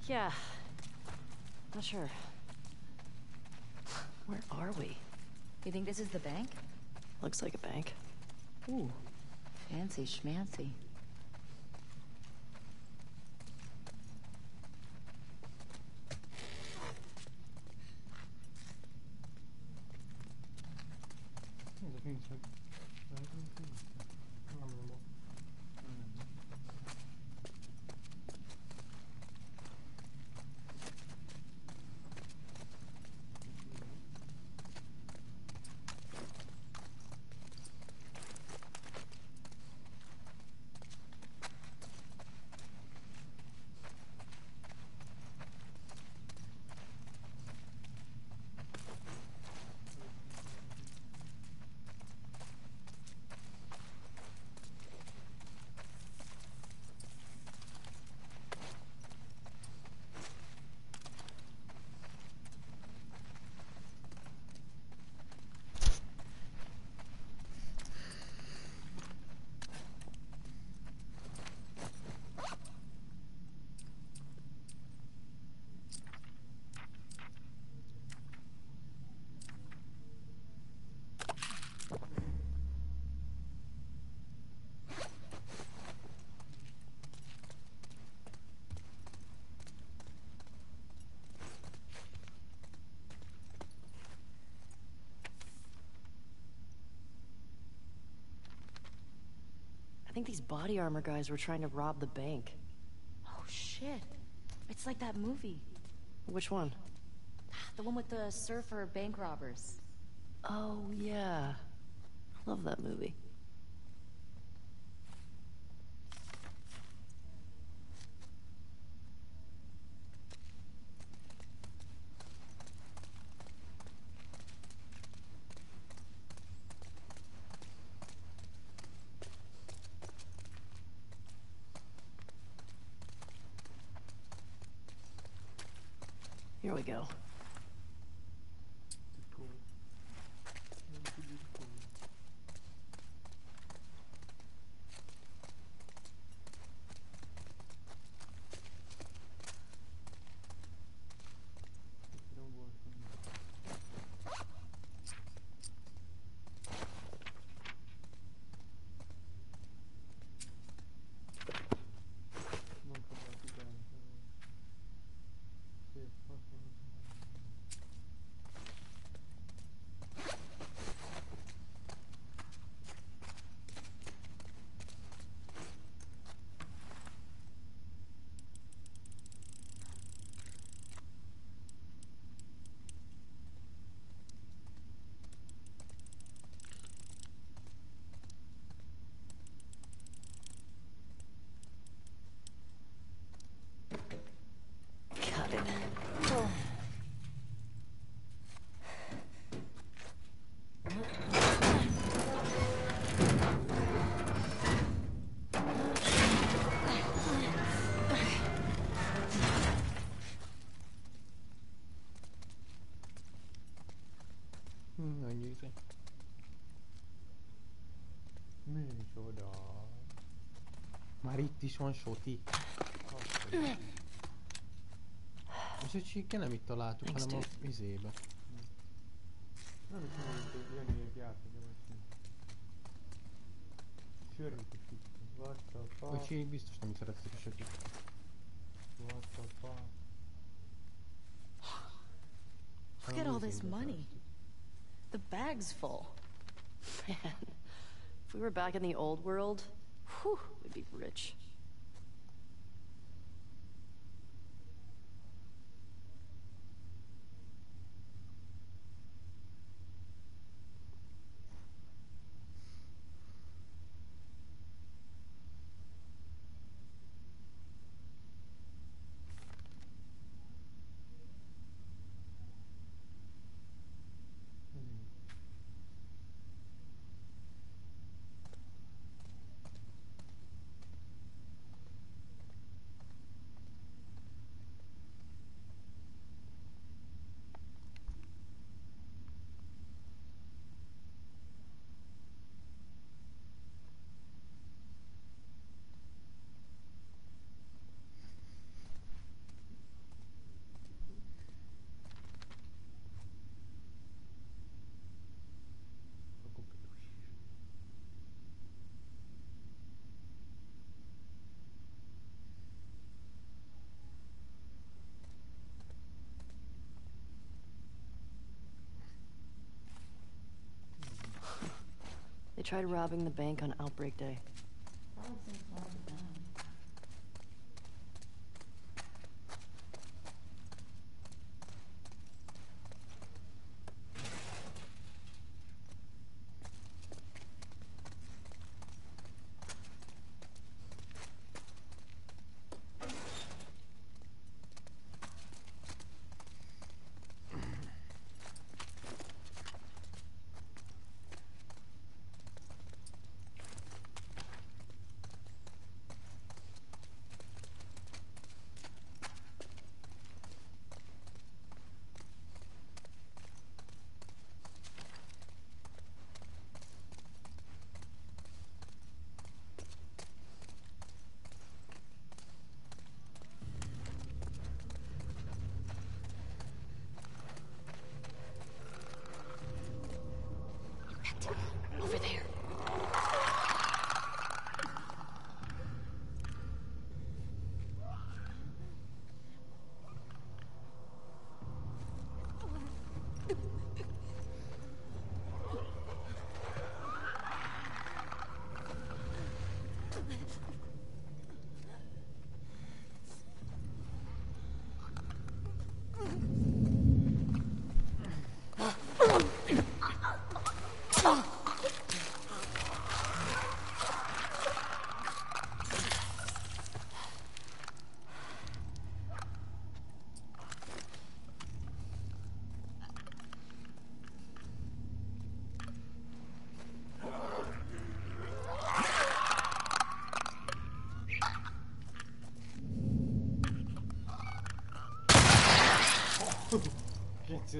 Yeah. Not sure. Where are we? You think this is the bank? Looks like a bank. Ooh. Fancy schmancy. I think these body armor guys were trying to rob the bank. Oh shit. It's like that movie. Which one? The one with the surfer bank robbers. Oh, yeah. I love that movie. Micsoda. Már itt is van soti. És egy csíkke nem itt találtuk, Thanks, hanem a izébe. Nem is tudom, hogy Jani egy vagy Sörmit is itt. What the fuck? Öcsék biztos nem szeretik a sötét. What the fuck? Look at all this money. The bag's full. Man, if we were back in the old world, whew, we'd be rich. They tried robbing the bank on Outbreak Day.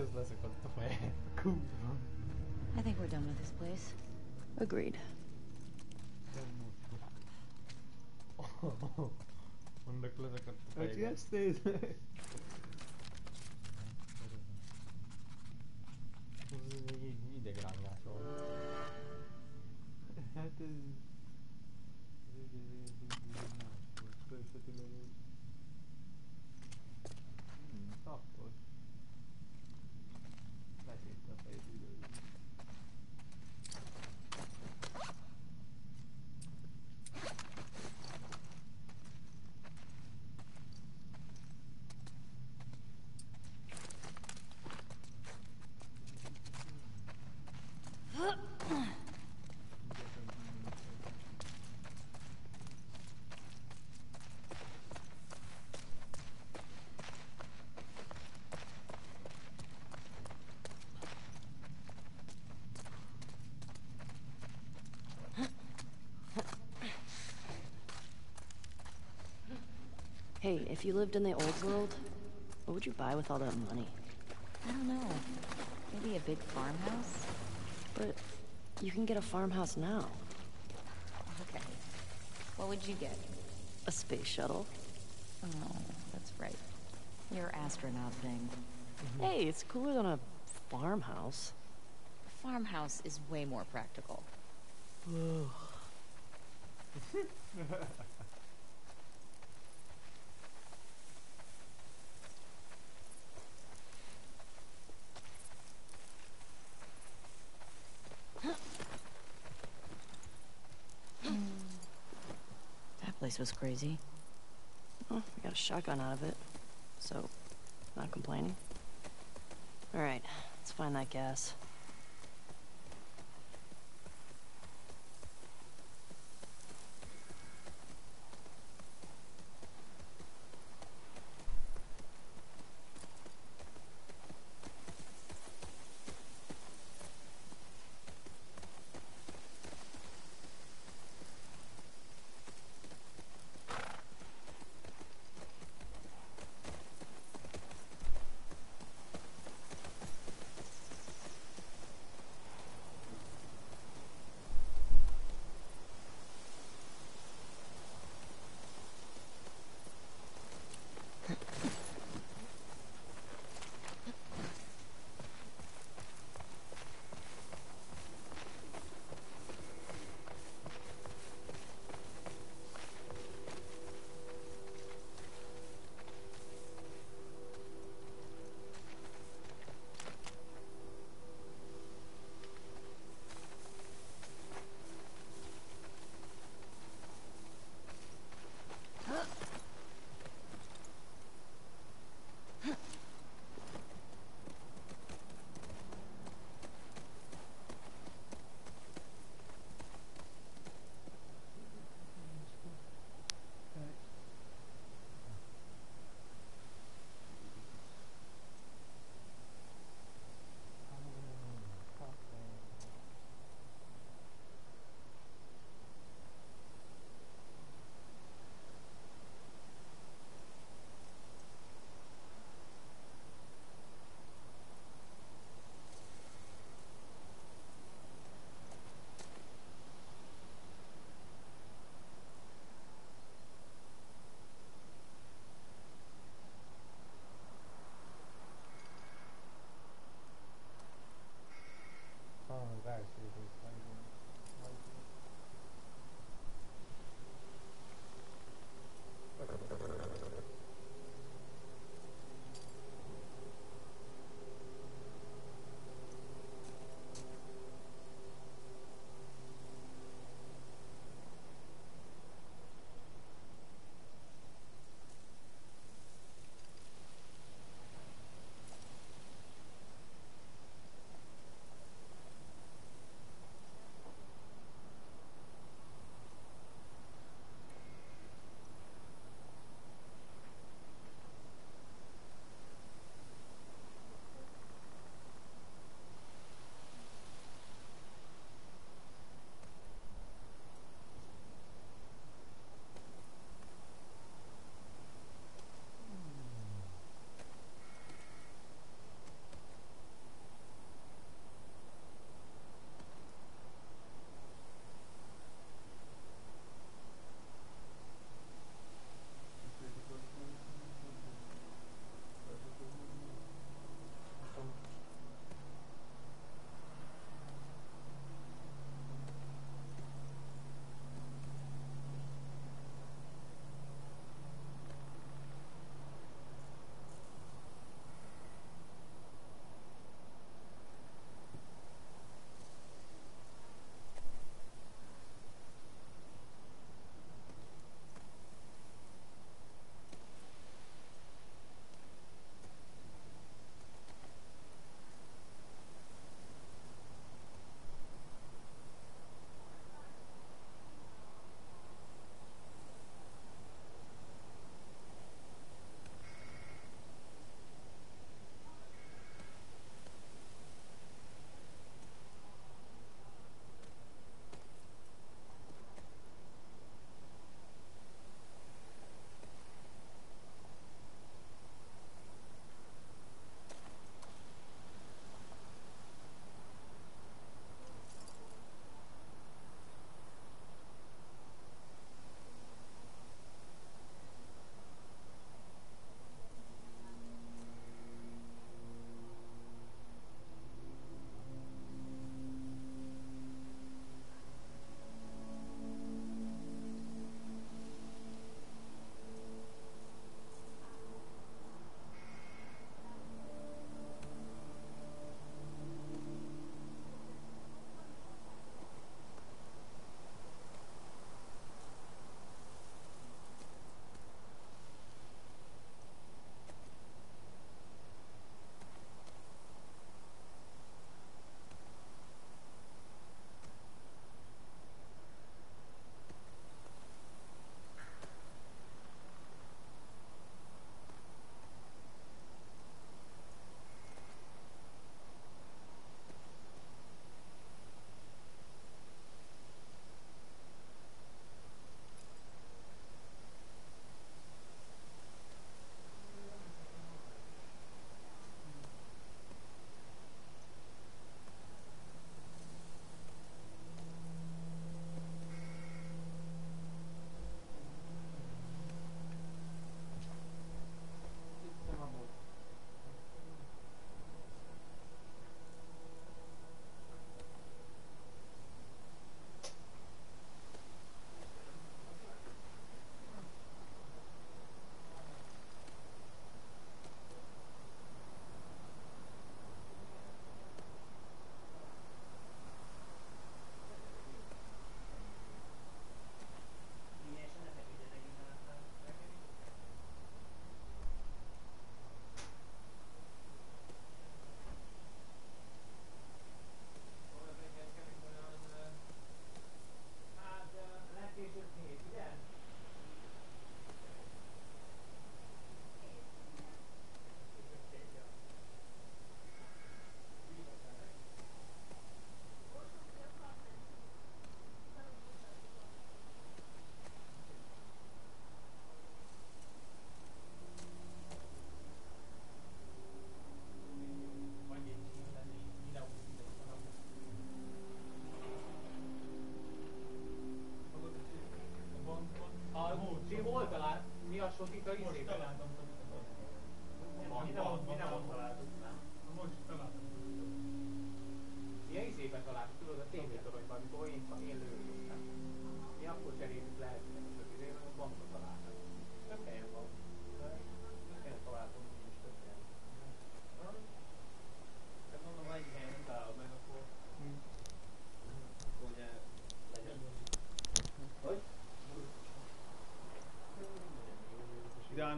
Gracioso essa quando tu foi. Cool. I think we're done with this place. Agreed. Mondakla sakat Hát yes, nézd meg! Ez még így idegrángás volt. Hát ez... ez- ez- ez- ez- ez más volt, Fölösetileg ez... Hmm, Tappos. Beszélte a fejét időről. Hey, if you lived in the old world, what would you buy with all that money? I don't know. Maybe a big farmhouse? But you can get a farmhouse now. Okay. What would you get? A space shuttle. Oh, that's right. Your astronaut thing. Mm-hmm. Hey, it's cooler than a farmhouse. A farmhouse is way more practical. place was crazy. Well, we got a shotgun out of it, so not complaining. All right, let's find that gas.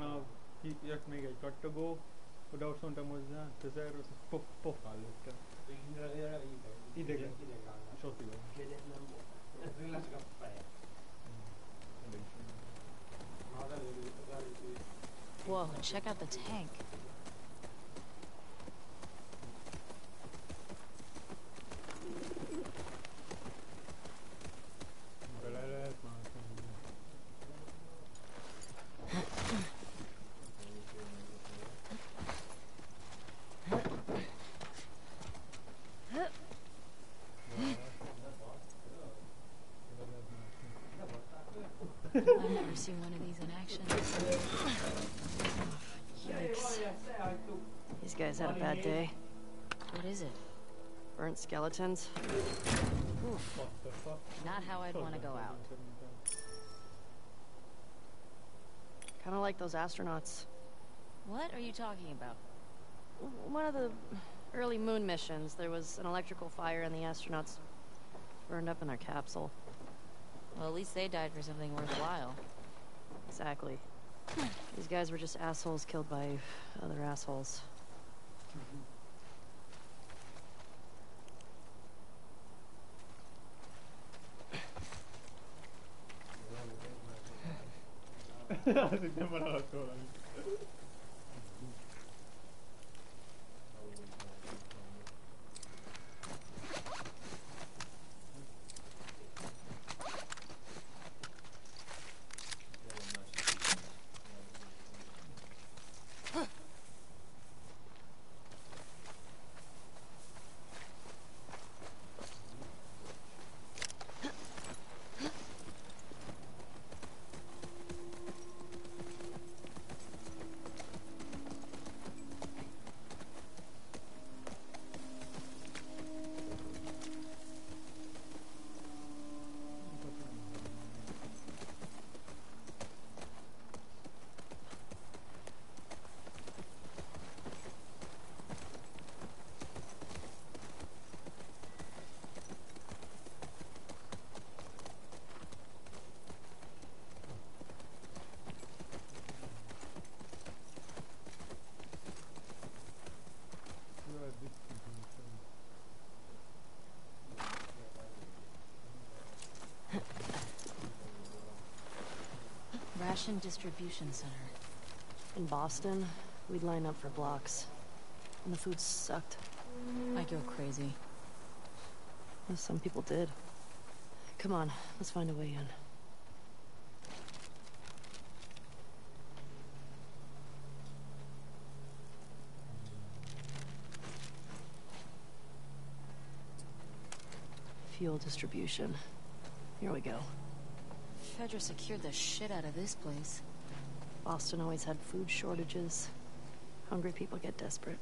Utána ki- jött még egy kattogó, oda azt mondtam hozzá, közelről, azt pof, pofán lőttem. Idegen. Sotival. nem volt. Ez még a feje. Na, az előző, az előző. Whoa, check out the tank. Seen one of these in action. Yikes. These guys had a bad day. What is it? Burnt skeletons. Oof. Not how I'd want to go out. Kind of like those astronauts. What are you talking about? One of the early moon missions, there was an electrical fire and the astronauts burned up in their capsule. Well, at least they died for something worthwhile. Exactly. These guys were just assholes killed by other assholes. Ration Distribution Center. In Boston, we'd line up for blocks. And the food sucked. I go crazy. Well, some people did. Come on, let's find a way in. Fuel distribution. Here we go. Fedra secured the shit out of this place. Boston always had food shortages. Hungry people get desperate.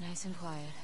Nice and quiet.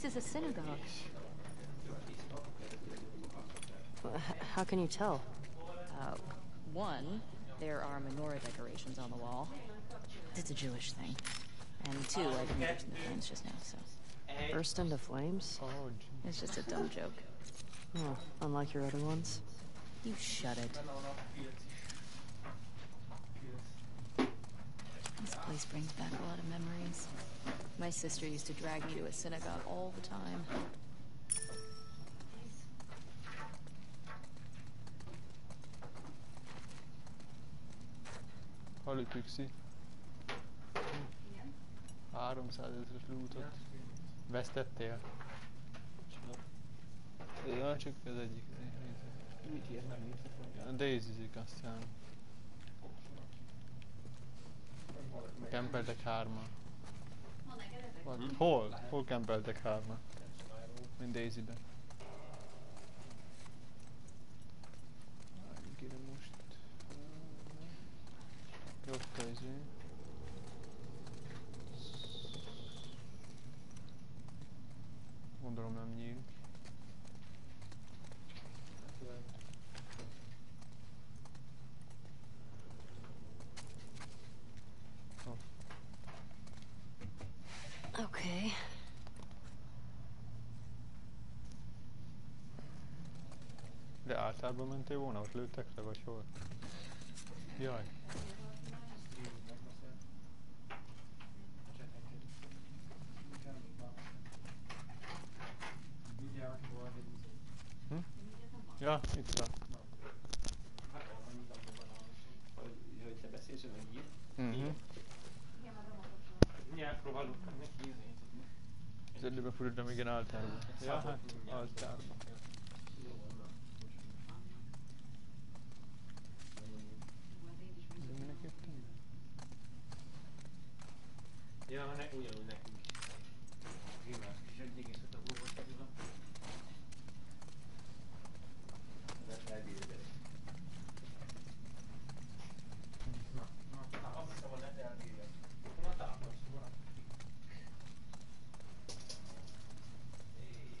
Place is a synagogue. How can you tell? Uh, one, there are menorah decorations on the wall. It's a Jewish thing. And two, I didn't burst into flames just now, so. Burst into flames? Oh, It's just a dumb joke. Oh, unlike your other ones. You shut it. This place brings back a lot of memories. My sister used to drag me to a synagogue all the time. Halli Pixi. 300 ezres lootot vesztettél? Ja, csak az egyik. Mit ilyet nem néztek Daisy-zik aztán. Kempeltek hárman. Van. Hm? Hol? Hol kempeltek hárma? Mint Daisy-ben. most. Jött az ő. Gondolom nem nyílik. Hát, Általában mentél volna, ott lőttek le, vagy hol? Jaj. Hm? Ja, itt van. Hogy, hogy te beszélsz, meg ír. Mhm. Mindjárt próbálok neki írni. Az előbb fordítom, igen, altárba. Ja, hát altárba. fújó nekünk privát kis egyébként a óvodára. De elbírják. Na, na, azt hiszem, hogy lehet elbírják. Na, tápas, van.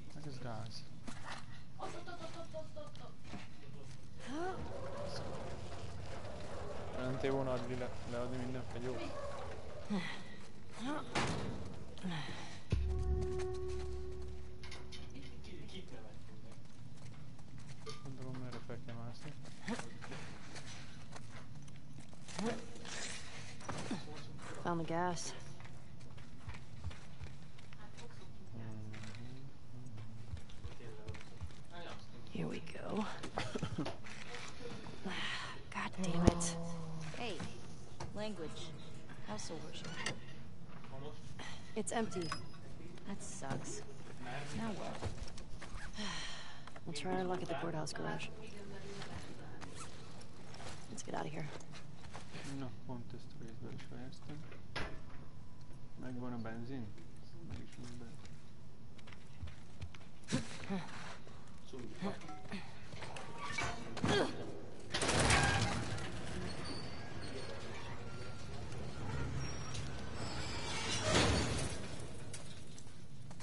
Look at this guys. Veramente uno lì, la, la di minna è peggio. Found gas. Here we go. God damn it. Hey, language. House of worship. It's empty. That sucks. Now what? We'll try our luck at the courthouse garage. Let's get out of here. Na, pont ezt a részben is fejeztem. Megvan a benzin? Meg is minden.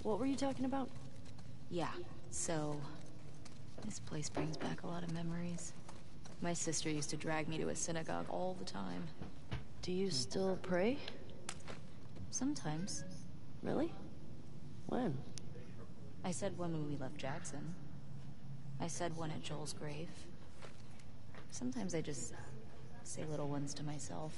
What were you talking about? Yeah, so this place brings back a lot of memories. My sister used to drag me to a synagogue all the time. Do you still pray? Sometimes. Really? When? I said one when we left Jackson. I said one at Joel's grave. Sometimes I just say little ones to myself.